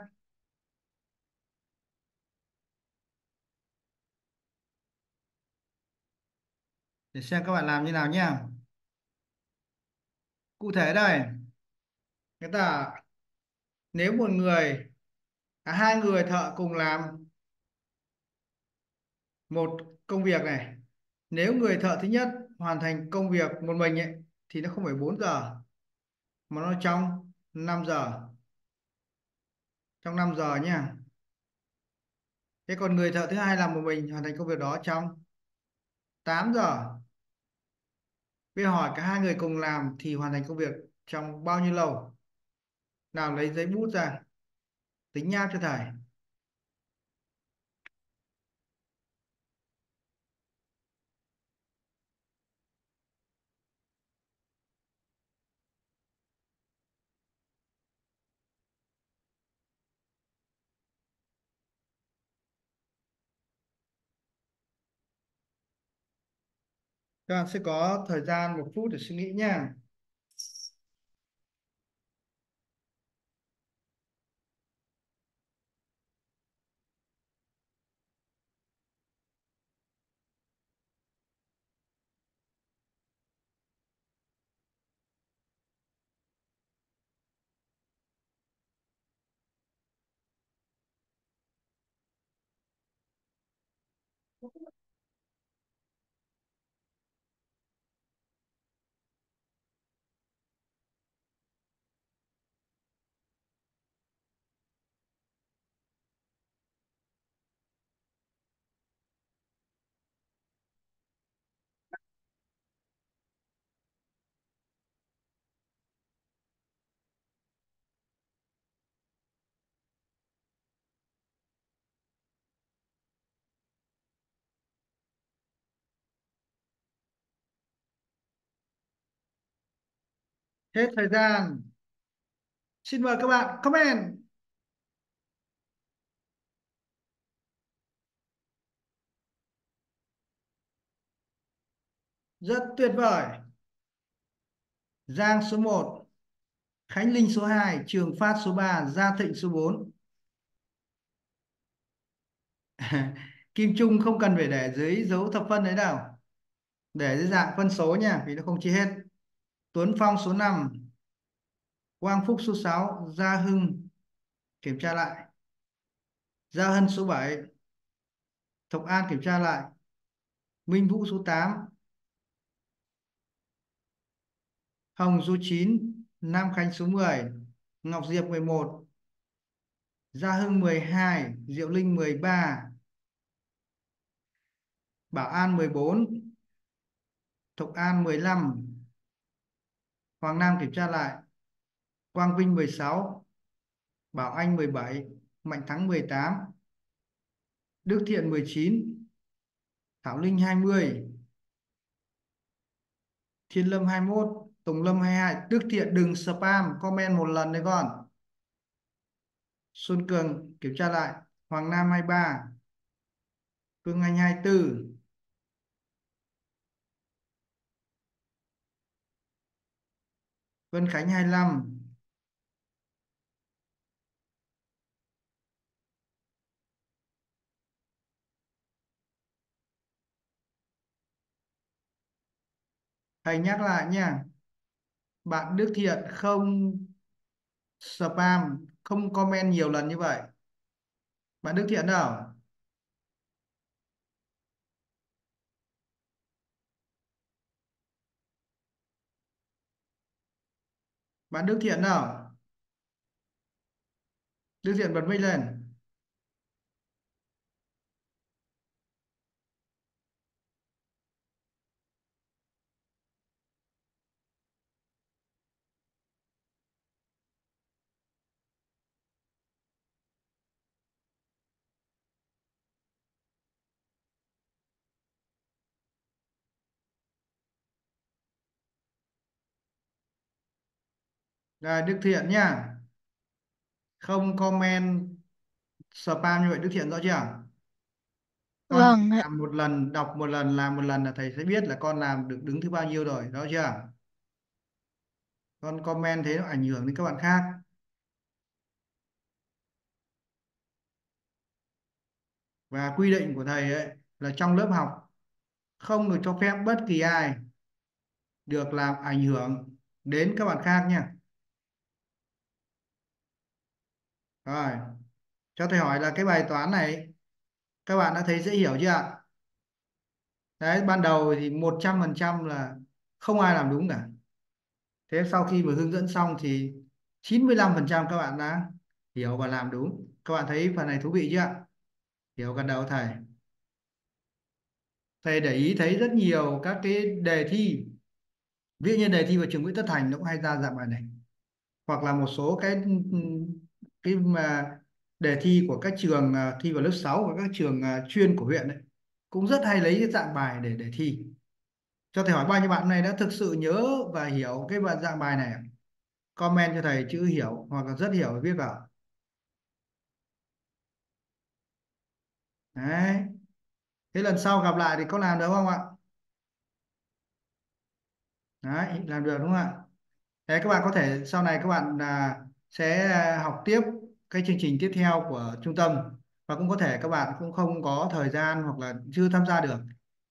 Để xem các bạn làm như nào nhé cụ thể đây. Người ta nếu một người cả hai người thợ cùng làm một công việc này. Nếu người thợ thứ nhất hoàn thành công việc một mình ấy, thì nó không phải 4 giờ mà nó trong 5 giờ. Trong 5 giờ nha. Thế còn người thợ thứ hai làm một mình hoàn thành công việc đó trong 8 giờ. Bây hỏi cả hai người cùng làm thì hoàn thành công việc trong bao nhiêu lâu? Nào lấy giấy bút ra tính nháp cho thầy Các bạn sẽ có thời gian một phút để suy nghĩ nha. Hết thời gian. Xin mời các bạn comment. Rất tuyệt vời. Giang số 1 Khánh Linh số 2 Trường Phát số 3 Gia Thịnh số 4 *laughs* Kim Trung không cần phải để dưới dấu thập phân đấy đâu. Để dưới dạng phân số nha, vì nó không chia hết. Tuấn Phong số 5 Quang Phúc số 6 Gia Hưng. Kiểm tra lại. Gia Hân số 7 Thục An kiểm tra lại. Minh Vũ số 8 Hồng số 9 Nam Khánh số 10 Ngọc Diệp 11 Gia Hưng 12 Diệu Linh 13 Bảo An 14 Thục An 15 Hoàng Nam kiểm tra lại. Quang Vinh 16 Bảo Anh 17 Mạnh Thắng 18 Đức Thiện 19 Thảo Linh 20 Thiên Lâm 21 Tùng Lâm 22 Đức Thiện đừng spam, comment một lần đấy con. Xuân Cường kiểm tra lại. Hoàng Nam 23 Cương Anh 24 Vân Khánh 25 Thầy nhắc lại nha. Bạn Đức Thiện không spam, không comment nhiều lần như vậy. Bạn Đức Thiện đâu bạn Đức Thiện nào? Đức Thiện bật mic lên. Rồi Đức Thiện nhá. Không comment spam như vậy Đức Thiện rõ chưa? Con Vâng ạ. làm một lần đọc một lần làm một lần là thầy sẽ biết là con làm được đứng thứ bao nhiêu rồi rõ chưa? Con comment thế nó ảnh hưởng đến các bạn khác. Và quy định của thầy ấy là trong lớp học không được cho phép bất kỳ ai được làm ảnh hưởng đến các bạn khác nha rồi. Cho thầy hỏi là cái bài toán này, các bạn đã thấy dễ hiểu chưa ạ? Đấy, ban đầu thì một trăm phần trăm là không ai làm đúng cả. Thế sau khi mà hướng dẫn xong thì 95% các bạn đã hiểu và làm đúng. Các bạn thấy phần này thú vị chưa ạ? Hiểu gần đầu thầy. Thầy để ý thấy rất nhiều các cái đề thi. Ví dụ như đề thi vào trường Nguyễn Tất Thành nó cũng hay ra dạng bài này. Hoặc là một số cái ừ, cái mà đề thi của các trường à, thi vào lớp 6 và các trường à, chuyên của huyện ấy, cũng rất hay lấy cái dạng bài để để thi. Cho thầy hỏi bao nhiêu bạn này đã thực sự nhớ và hiểu cái bạn dạng bài này comment cho thầy chữ hiểu hoặc là rất hiểu viết vào. Đấy. Thế lần sau gặp lại thì có làm được không ạ? Đấy làm được đúng không ạ? Đấy các bạn có thể sau này các bạn à, sẽ à, học tiếp cái chương trình tiếp theo của trung tâm. Và cũng có thể các bạn cũng không có thời gian hoặc là chưa tham gia được.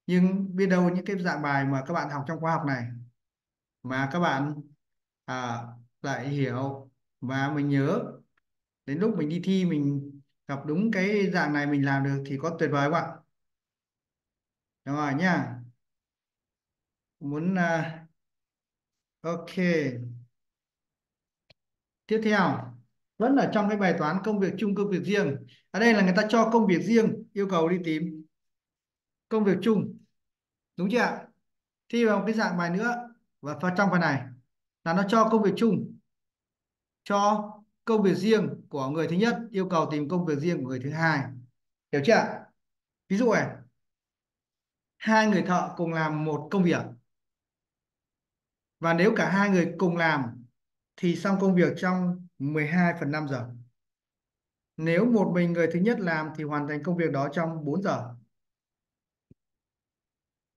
Nhưng biết đâu những cái dạng bài mà các bạn học trong khóa học này mà các bạn à, lại hiểu và mình nhớ đến lúc mình đi thi mình gặp đúng cái dạng này mình làm được thì có tuyệt vời không ạ? Đúng rồi nhá. Muốn à, ok tiếp theo, vẫn ở trong cái bài toán công việc chung, công việc riêng. Ở đây là người ta cho công việc riêng, yêu cầu đi tìm công việc chung. Đúng chưa ạ? Thi vào một cái dạng bài nữa. Và trong phần này là nó cho công việc chung, cho công việc riêng của người thứ nhất, yêu cầu tìm công việc riêng của người thứ hai. Hiểu chưa ạ? Ví dụ này, hai người thợ cùng làm một công việc. Và nếu cả hai người cùng làm thì xong công việc trong 12 phần 5 giờ. Nếu một mình người thứ nhất làm thì hoàn thành công việc đó trong 4 giờ.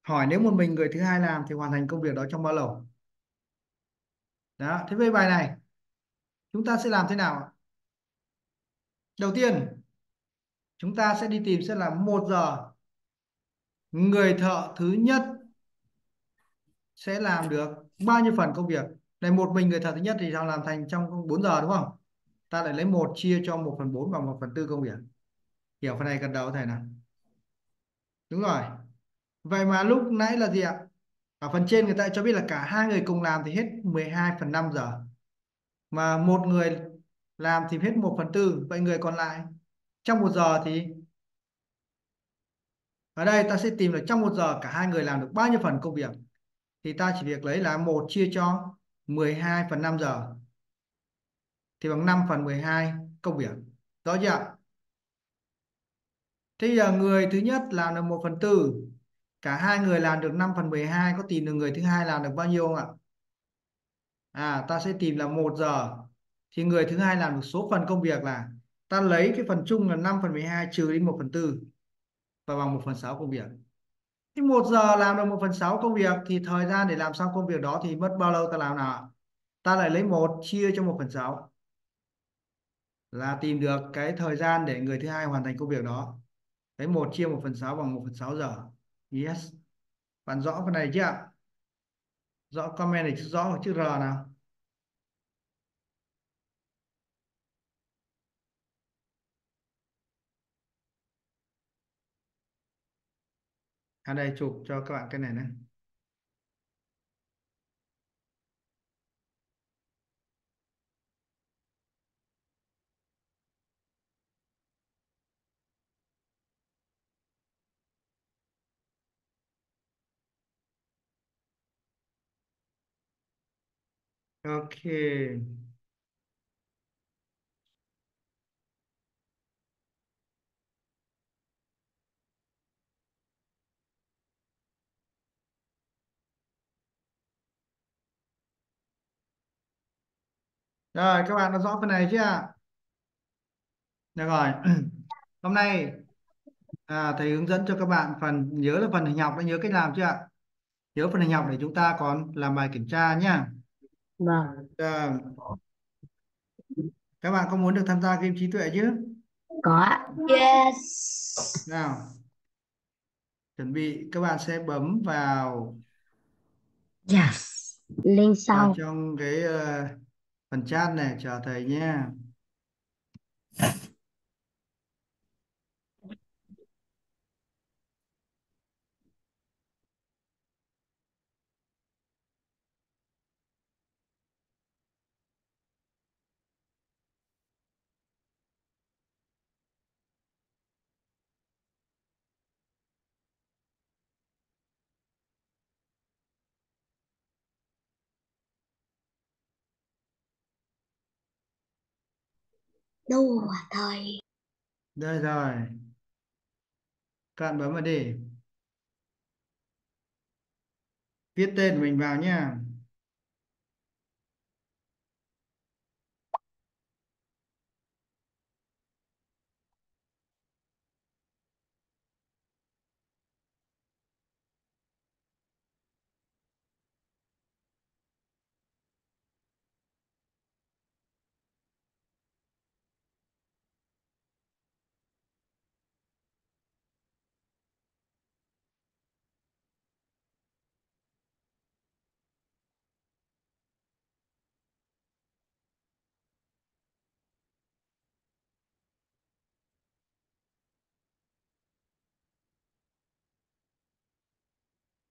Hỏi nếu một mình người thứ hai làm thì hoàn thành công việc đó trong bao lâu? Đó, thế về bài này, chúng ta sẽ làm thế nào đầu tiên, chúng ta sẽ đi tìm sẽ là một giờ người thợ thứ nhất sẽ làm được bao nhiêu phần công việc này một mình người thợ thứ nhất thì sao? Làm thành trong 4 giờ đúng không? Ta lại lấy một chia cho một phần bốn bằng một phần tư công việc. Hiểu phần này cần đầu thầy nào? Đúng rồi. Vậy mà lúc nãy là gì ạ? Ở phần trên người ta cho biết là cả hai người cùng làm thì hết 12 phần 5 giờ. Mà một người làm thì hết một phần tư, vậy người còn lại trong một giờ thì? Ở đây ta sẽ tìm được trong một giờ cả hai người làm được bao nhiêu phần công việc? Thì ta chỉ việc lấy là một chia cho 12 phần 5 giờ. Thì bằng 5 phần 12 công việc. Rõ chưa ạ? Thế giờ người thứ nhất làm được 1 phần 4 cả hai người làm được 5 phần 12 có tìm được người thứ hai làm được bao nhiêu không ạ? À ta sẽ tìm là 1 giờ. Thì người thứ hai làm được số phần công việc là, ta lấy cái phần chung là 5 phần 12 trừ đi 1 phần 4 và bằng 1 phần 6 công việc thì một giờ làm được một phần sáu công việc, thì thời gian để làm xong công việc đó thì mất bao lâu ta làm nào? Ta lại lấy một, chia cho một phần sáu. Là tìm được cái thời gian để người thứ hai hoàn thành công việc đó. Lấy một, chia một phần sáu bằng một phần sáu giờ. Yes. Bạn rõ phần này chưa ạ? Rõ comment này chữ rõ hoặc chữ R nào? Ở đây chụp cho các bạn cái này này. Ok. Rồi các bạn đã rõ phần này chưa ạ được rồi *clears throat* hôm nay à, thầy hướng dẫn cho các bạn phần nhớ là phần hình học đã nhớ cách làm chưa ạ nhớ phần hình học để chúng ta còn làm bài kiểm tra nhá Vâng, à, các bạn có muốn được tham gia game trí tuệ chứ có ạ. Yes. nào chuẩn bị các bạn sẽ bấm vào Yes. Lên vào sau. trong cái ờ, phần chat này chờ thầy nhé Đâu hả thầy? đây rồi. Cạn bấm vào đi. Viết tên mình vào nha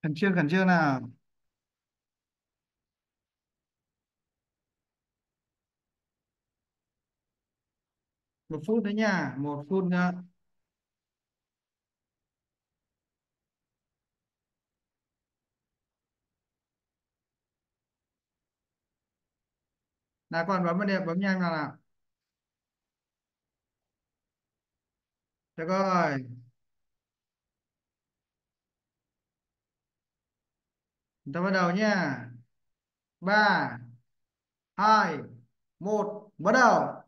khẩn trương khẩn trương nào. Một phút nữa nha, một phút nữa. Nào con, bấm vào đẹp bấm nhanh nào nào. Được rồi. Chúng ta bắt đầu nha ba hai một bắt đầu.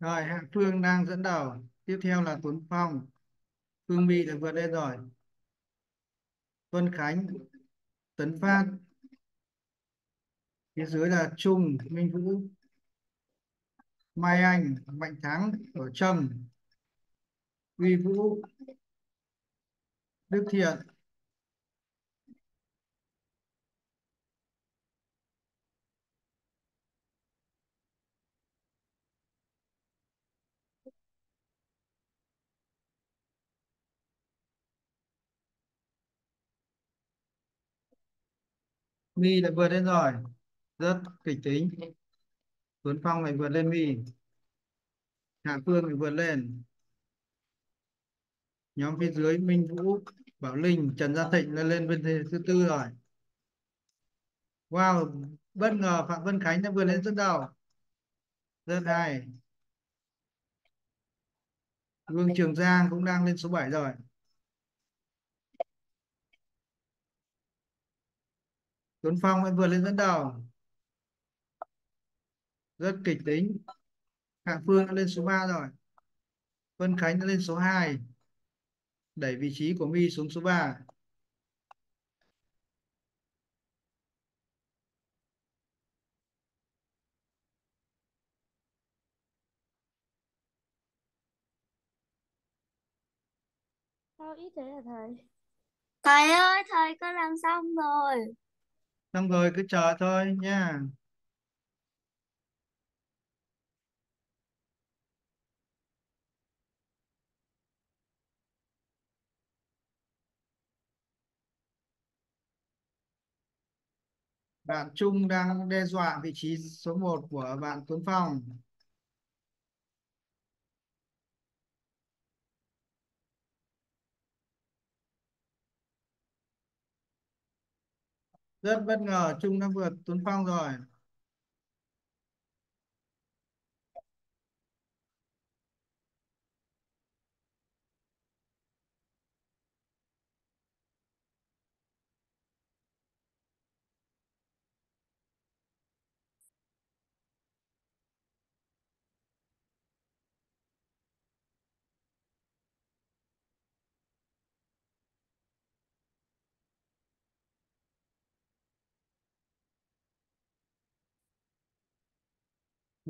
Rồi Hạ Phương đang dẫn đầu. Tiếp theo là Tuấn Phong. Phương My đã vượt lên rồi. Tuấn Khánh, Tấn Phát. Phía dưới là Trung, Minh Vũ. Mai Anh, Mạnh Thắng Ở Trâm. Uy Vũ. Đức Thiện. Mi đã vượt lên rồi. Rất kịch tính. Tuấn Phong lại vượt lên mi. Hạ Phương lại vượt lên. Nhóm phía dưới Minh Vũ, Bảo Linh, Trần Gia Thịnh đã lên bên thứ tư rồi. Wow, bất ngờ Phạm Vân Khánh đã vượt lên dẫn đầu. Rất hay. Vương Trường Giang cũng đang lên số 7 rồi. Tuấn Phong em vượt lên dẫn đầu. Rất kịch tính. Hạ Phương đã lên số 3 rồi. Vân Khánh đã lên số 2 đẩy vị trí của My xuống số 3 Sao ít thế hả thầy? Thầy ơi, thầy con làm xong rồi xong rồi cứ chờ thôi nha. Bạn Trung đang đe dọa vị trí số 1 của bạn Tuấn Phong. Rất bất ngờ Trung đã vượt Tuấn Phong rồi.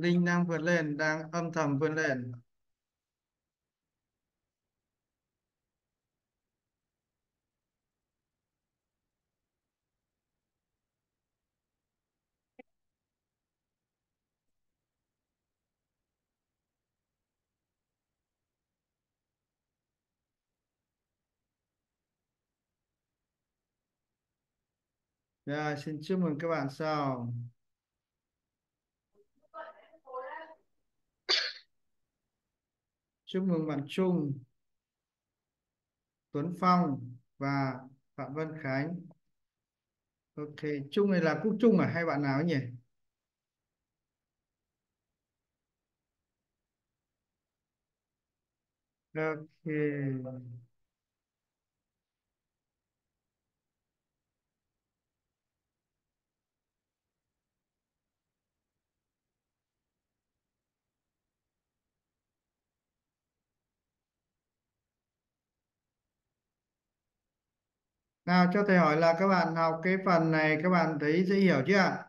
Linh đang vượt lên đang âm thầm vươn lên. Rồi, xin chúc mừng các bạn sau. Chúc mừng bạn Trung, Tuấn Phong và Phạm Vân Khánh. Ok, Trung này là Quốc Trung à hay bạn nào nhỉ? Ok. Nào cho thầy hỏi là các bạn học cái phần này các bạn thấy dễ hiểu chưa ạ?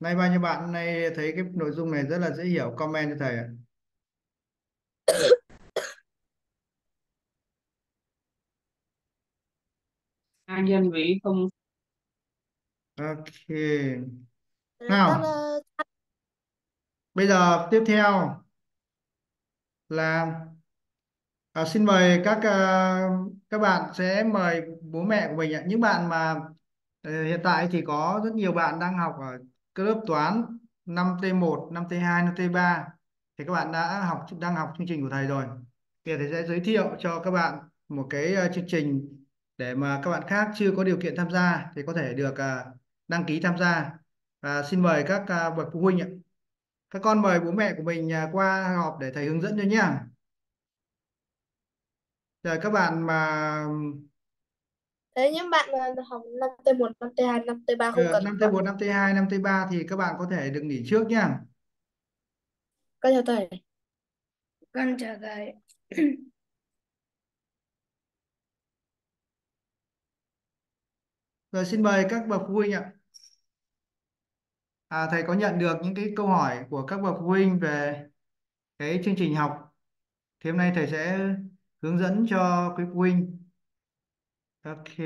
Nay bao nhiêu bạn này thấy cái nội dung này rất là dễ hiểu? Comment cho thầy ạ. hai nhân với không? Ok. Các Nào, bây giờ tiếp theo là à, xin mời các à, các bạn sẽ mời bố mẹ của mình ạ. Những bạn mà ờ, hiện tại thì có rất nhiều bạn đang học ở cái lớp toán 5T1, 5T2, 5T3 thì các bạn đã học đang học chương trình của thầy rồi. Thì thầy sẽ giới thiệu cho các bạn một cái ờ, chương trình để mà các bạn khác chưa có điều kiện tham gia thì có thể được ờ, đăng ký tham gia. Và xin mời các bậc phụ huynh ạ. Các con mời bố mẹ của mình qua họp để thầy hướng dẫn cho nhé. Rồi các bạn mà thế những bạn ờ, học 5T1, 5T2, 5T3 không ờ, cần 5T1, 5T2, 5T3 thì các bạn có thể được nghỉ trước nhá. con chào thầy Con chào thầy. Rồi xin mời các bậc phụ huynh ạ. À, thầy có nhận được những cái câu hỏi của các bậc phụ huynh về cái chương trình học. Thì hôm nay thầy sẽ hướng dẫn cho quý phụ huynh. Ok.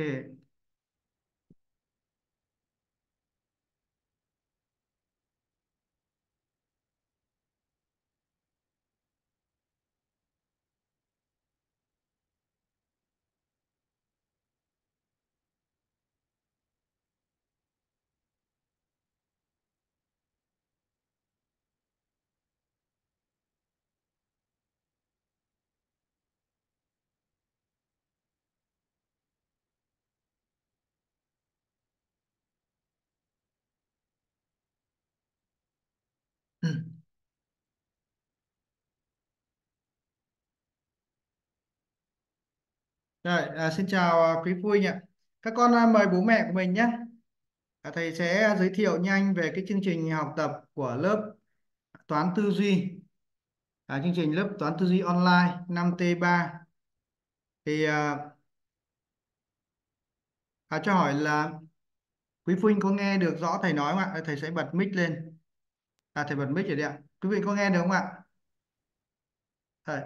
Ừ. Rồi, à, xin chào à, quý phụ huynh ạ. Các con à, mời bố mẹ của mình nhé. À, thầy sẽ giới thiệu nhanh về cái chương trình học tập của lớp toán tư duy. À, chương trình lớp toán tư duy online 5T3. Thì à, à, cho hỏi là quý phụ huynh có nghe được rõ thầy nói không ạ? Thầy sẽ bật mic lên. À, thầy bật mic rồi đấy ạ. Quý vị có nghe được không ạ? Thầy.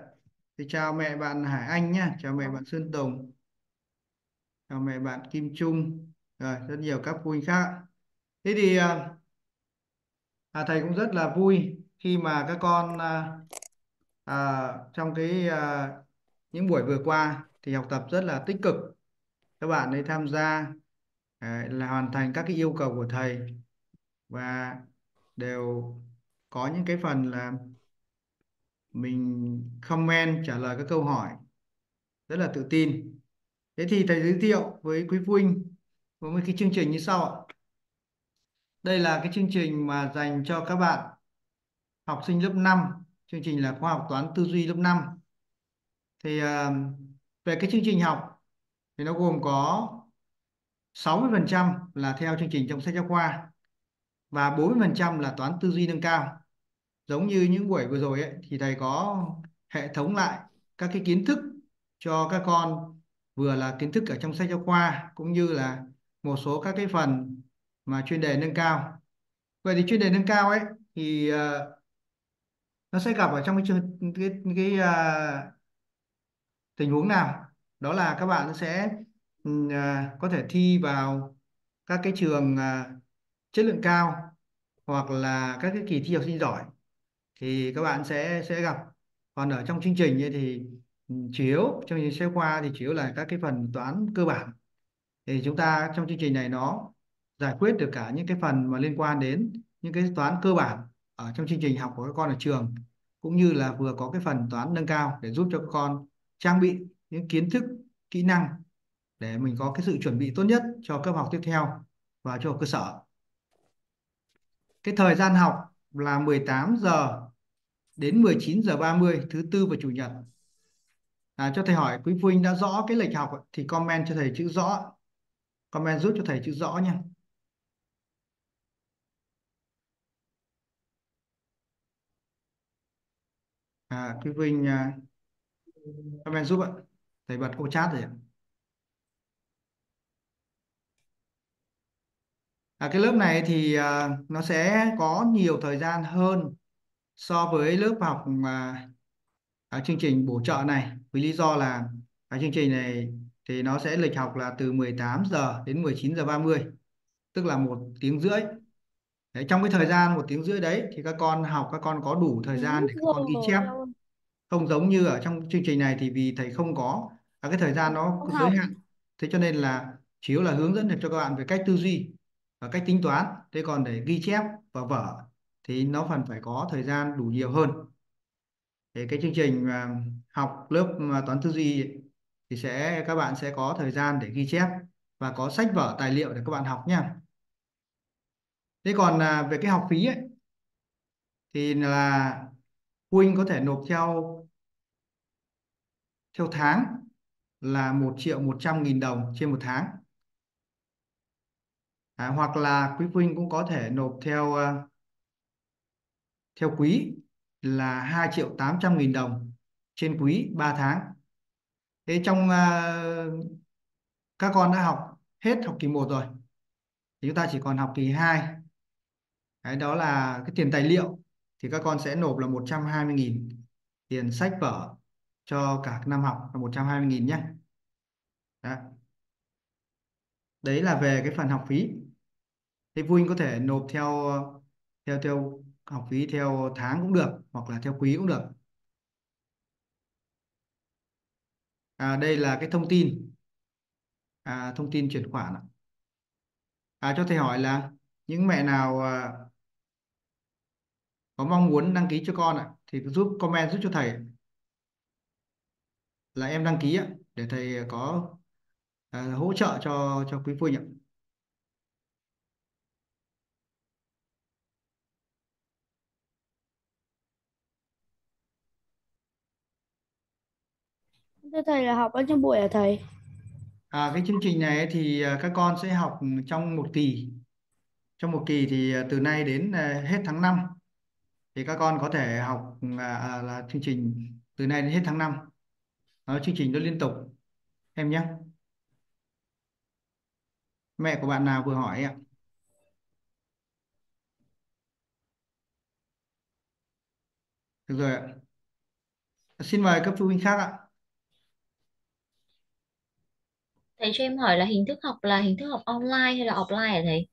Thì chào mẹ bạn Hải Anh nhá, Chào mẹ bạn Sơn Tùng. Chào mẹ bạn Kim Trung. Rồi, rất nhiều các phụ huynh khác. Thế thì à, à, thầy cũng rất là vui khi mà các con à, à, trong cái à, những buổi vừa qua thì học tập rất là tích cực. Các bạn ấy tham gia à, là hoàn thành các cái yêu cầu của thầy và đều có những cái phần là mình comment trả lời các câu hỏi rất là tự tin. Thế thì thầy giới thiệu với quý phụ huynh với một cái chương trình như sau ạ. Đây là cái chương trình mà dành cho các bạn học sinh lớp 5, chương trình là khoa học toán tư duy lớp 5. Thì à, về cái chương trình học thì nó gồm có 60% là theo chương trình trong sách giáo khoa và 40% là toán tư duy nâng cao. Giống như những buổi vừa rồi ấy, thì thầy có hệ thống lại các cái kiến thức cho các con vừa là kiến thức ở trong sách giáo khoa cũng như là một số các cái phần mà chuyên đề nâng cao. Vậy thì chuyên đề nâng cao ấy thì uh, nó sẽ gặp ở trong cái cái cái, uh, tình huống nào? Đó là các bạn sẽ uh, có thể thi vào các cái trường uh, chất lượng cao hoặc là các cái kỳ thi học sinh giỏi thì các bạn sẽ sẽ gặp. Còn ở trong chương trình ấy thì ừ, chủ yếu trong chương sách khoa thì chủ yếu là các cái phần toán cơ bản thì chúng ta trong chương trình này nó giải quyết được cả những cái phần mà liên quan đến những cái toán cơ bản ở trong chương trình học của các con ở trường, cũng như là vừa có cái phần toán nâng cao để giúp cho các con trang bị những kiến thức, kỹ năng để mình có cái sự chuẩn bị tốt nhất cho cấp học tiếp theo và cho cơ sở cái thời gian học là 18 giờ đến 19 giờ 30 thứ tư và chủ nhật. À, cho thầy hỏi quý phụ huynh đã rõ cái lịch học thì comment cho thầy chữ rõ. Comment giúp cho thầy chữ rõ nha. À, quý Vinh, huynh à, comment giúp ạ. Thầy bật ô chat rồi ạ. À, cái lớp này thì à, nó sẽ có nhiều thời gian hơn so với lớp học mà à, chương trình bổ trợ này. Với lý do là à, chương trình này thì nó sẽ lịch học là từ 18 giờ đến 19 giờ 30 tức là một tiếng rưỡi. Đấy, trong cái thời gian một tiếng rưỡi đấy thì các con học các con có đủ thời gian để các con ghi chép. Không giống như ở trong chương trình này thì vì thầy không có à, cái thời gian nó giới hạn. Thế cho nên là chủ yếu là hướng dẫn được cho các bạn về cách tư duy và cách tính toán. Thế còn để ghi chép và vở thì nó phần phải có thời gian đủ nhiều hơn. Thì cái chương trình à, học lớp à, toán tư duy thì sẽ, các bạn sẽ có thời gian để ghi chép và có sách vở tài liệu để các bạn học nha. Thế còn à, về cái học phí ấy, thì là phụ huynh có thể nộp theo theo tháng là một triệu một trăm nghìn đồng trên một tháng à, hoặc là quý phụ huynh cũng có thể nộp theo uh, theo quý là 2 triệu 800 nghìn đồng trên quý 3 tháng. Thế trong uh, các con đã học hết học kỳ 1 rồi thì chúng ta chỉ còn học kỳ 2 Đấy, đó là cái tiền tài liệu thì các con sẽ nộp là 120.000 tiền sách vở cho cả năm học là 120.000 nhé. Đó. đấy là về cái phần học phí thì phụ huynh có thể nộp theo theo theo học phí theo tháng cũng được hoặc là theo quý cũng được. À, đây là cái thông tin. À, thông tin chuyển khoản ạ. à, cho thầy hỏi là những mẹ nào à, có mong muốn đăng ký cho con ạ thì cứ giúp comment giúp cho thầy. Là em đăng ký ạ để thầy có à, hỗ trợ cho cho quý phụ huynh ạ. Thưa thầy là học bao nhiêu buổi hả thầy? à, cái chương trình này thì à, các con sẽ học trong một kỳ. Trong một kỳ thì à, từ nay đến à, hết tháng 5 thì các con có thể học à, là chương trình từ nay đến hết tháng 5 Đó, chương trình nó liên tục. Em nhé. Mẹ của bạn nào vừa hỏi ạ? Được rồi ạ. Xin mời các phụ huynh khác ạ. Thầy cho em hỏi là hình thức học là hình thức học online hay là offline hả thầy?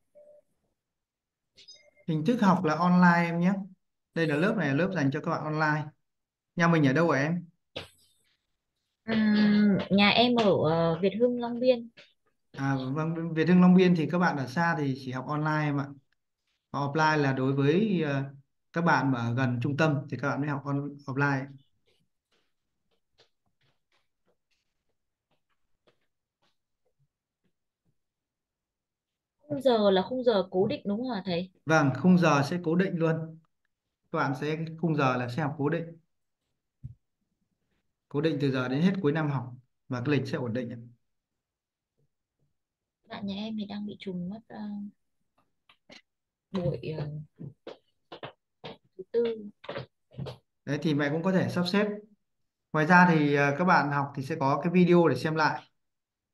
hình thức học là online em nhé. Đây là lớp này là lớp dành cho các bạn online. Nhà mình ở đâu hả em? Ừm, nhà em ở ờ, Việt Hưng Long Biên. à vâng Việt Hưng Long Biên thì các bạn ở xa thì chỉ học online em ạ. Còn offline là đối với ờ, các bạn mà ở gần trung tâm thì các bạn mới học on offline Khung giờ là khung giờ cố định đúng không hả thầy? vâng khung giờ sẽ cố định luôn các bạn sẽ khung giờ là sẽ học cố định cố định từ giờ đến hết cuối năm học và cái lịch sẽ ổn định ạ. Bạn nhà em thì đang bị trùng mất ờ, buổi ờ, thứ tư. đấy thì mẹ cũng có thể sắp xếp ngoài ra thì ờ, các bạn học thì sẽ có cái video để xem lại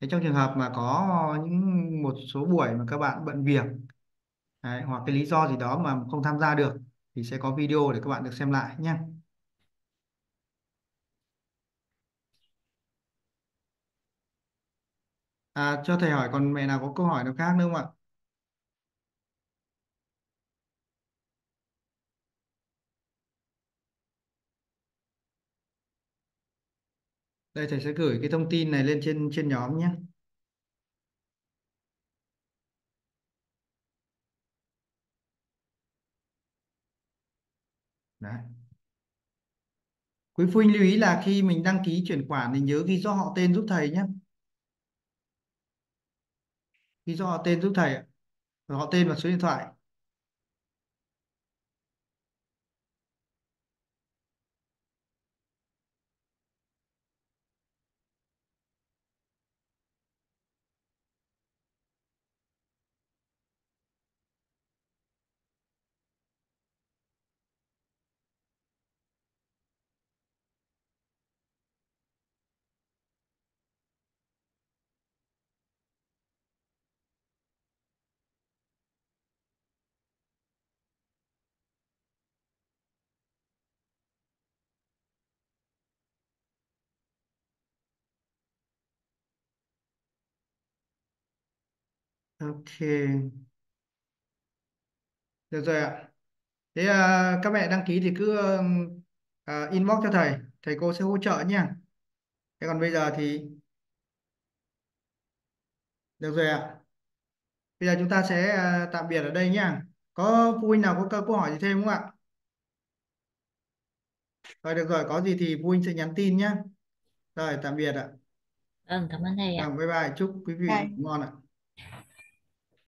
Thế trong trường hợp mà có những một số buổi mà các bạn bận việc đấy, hoặc cái lý do gì đó mà không tham gia được thì sẽ có video để các bạn được xem lại nhé. À, cho thầy hỏi còn mẹ nào có câu hỏi nào khác nữa không ạ? Đây, thầy sẽ gửi cái thông tin này lên trên trên nhóm nhé. Đấy. quý phụ huynh lưu ý là khi mình đăng ký chuyển khoản thì nhớ ghi rõ họ tên giúp thầy nhé. Ghi rõ họ tên giúp thầy họ tên và số điện thoại. Ok. Được rồi ạ. Thế à, các mẹ đăng ký thì cứ à, inbox cho thầy. Thầy cô sẽ hỗ trợ nhé thế còn bây giờ thì được rồi ạ. Bây giờ chúng ta sẽ à, tạm biệt ở đây nhá. Có phụ huynh nào có câu câu hỏi gì thêm không ạ? Rồi được rồi. Có gì thì phụ huynh sẽ nhắn tin nhé rồi tạm biệt ạ. Vâng cảm ơn thầy ạ. Vâng, bye bye. Chúc quý vị Bye. ngon ạ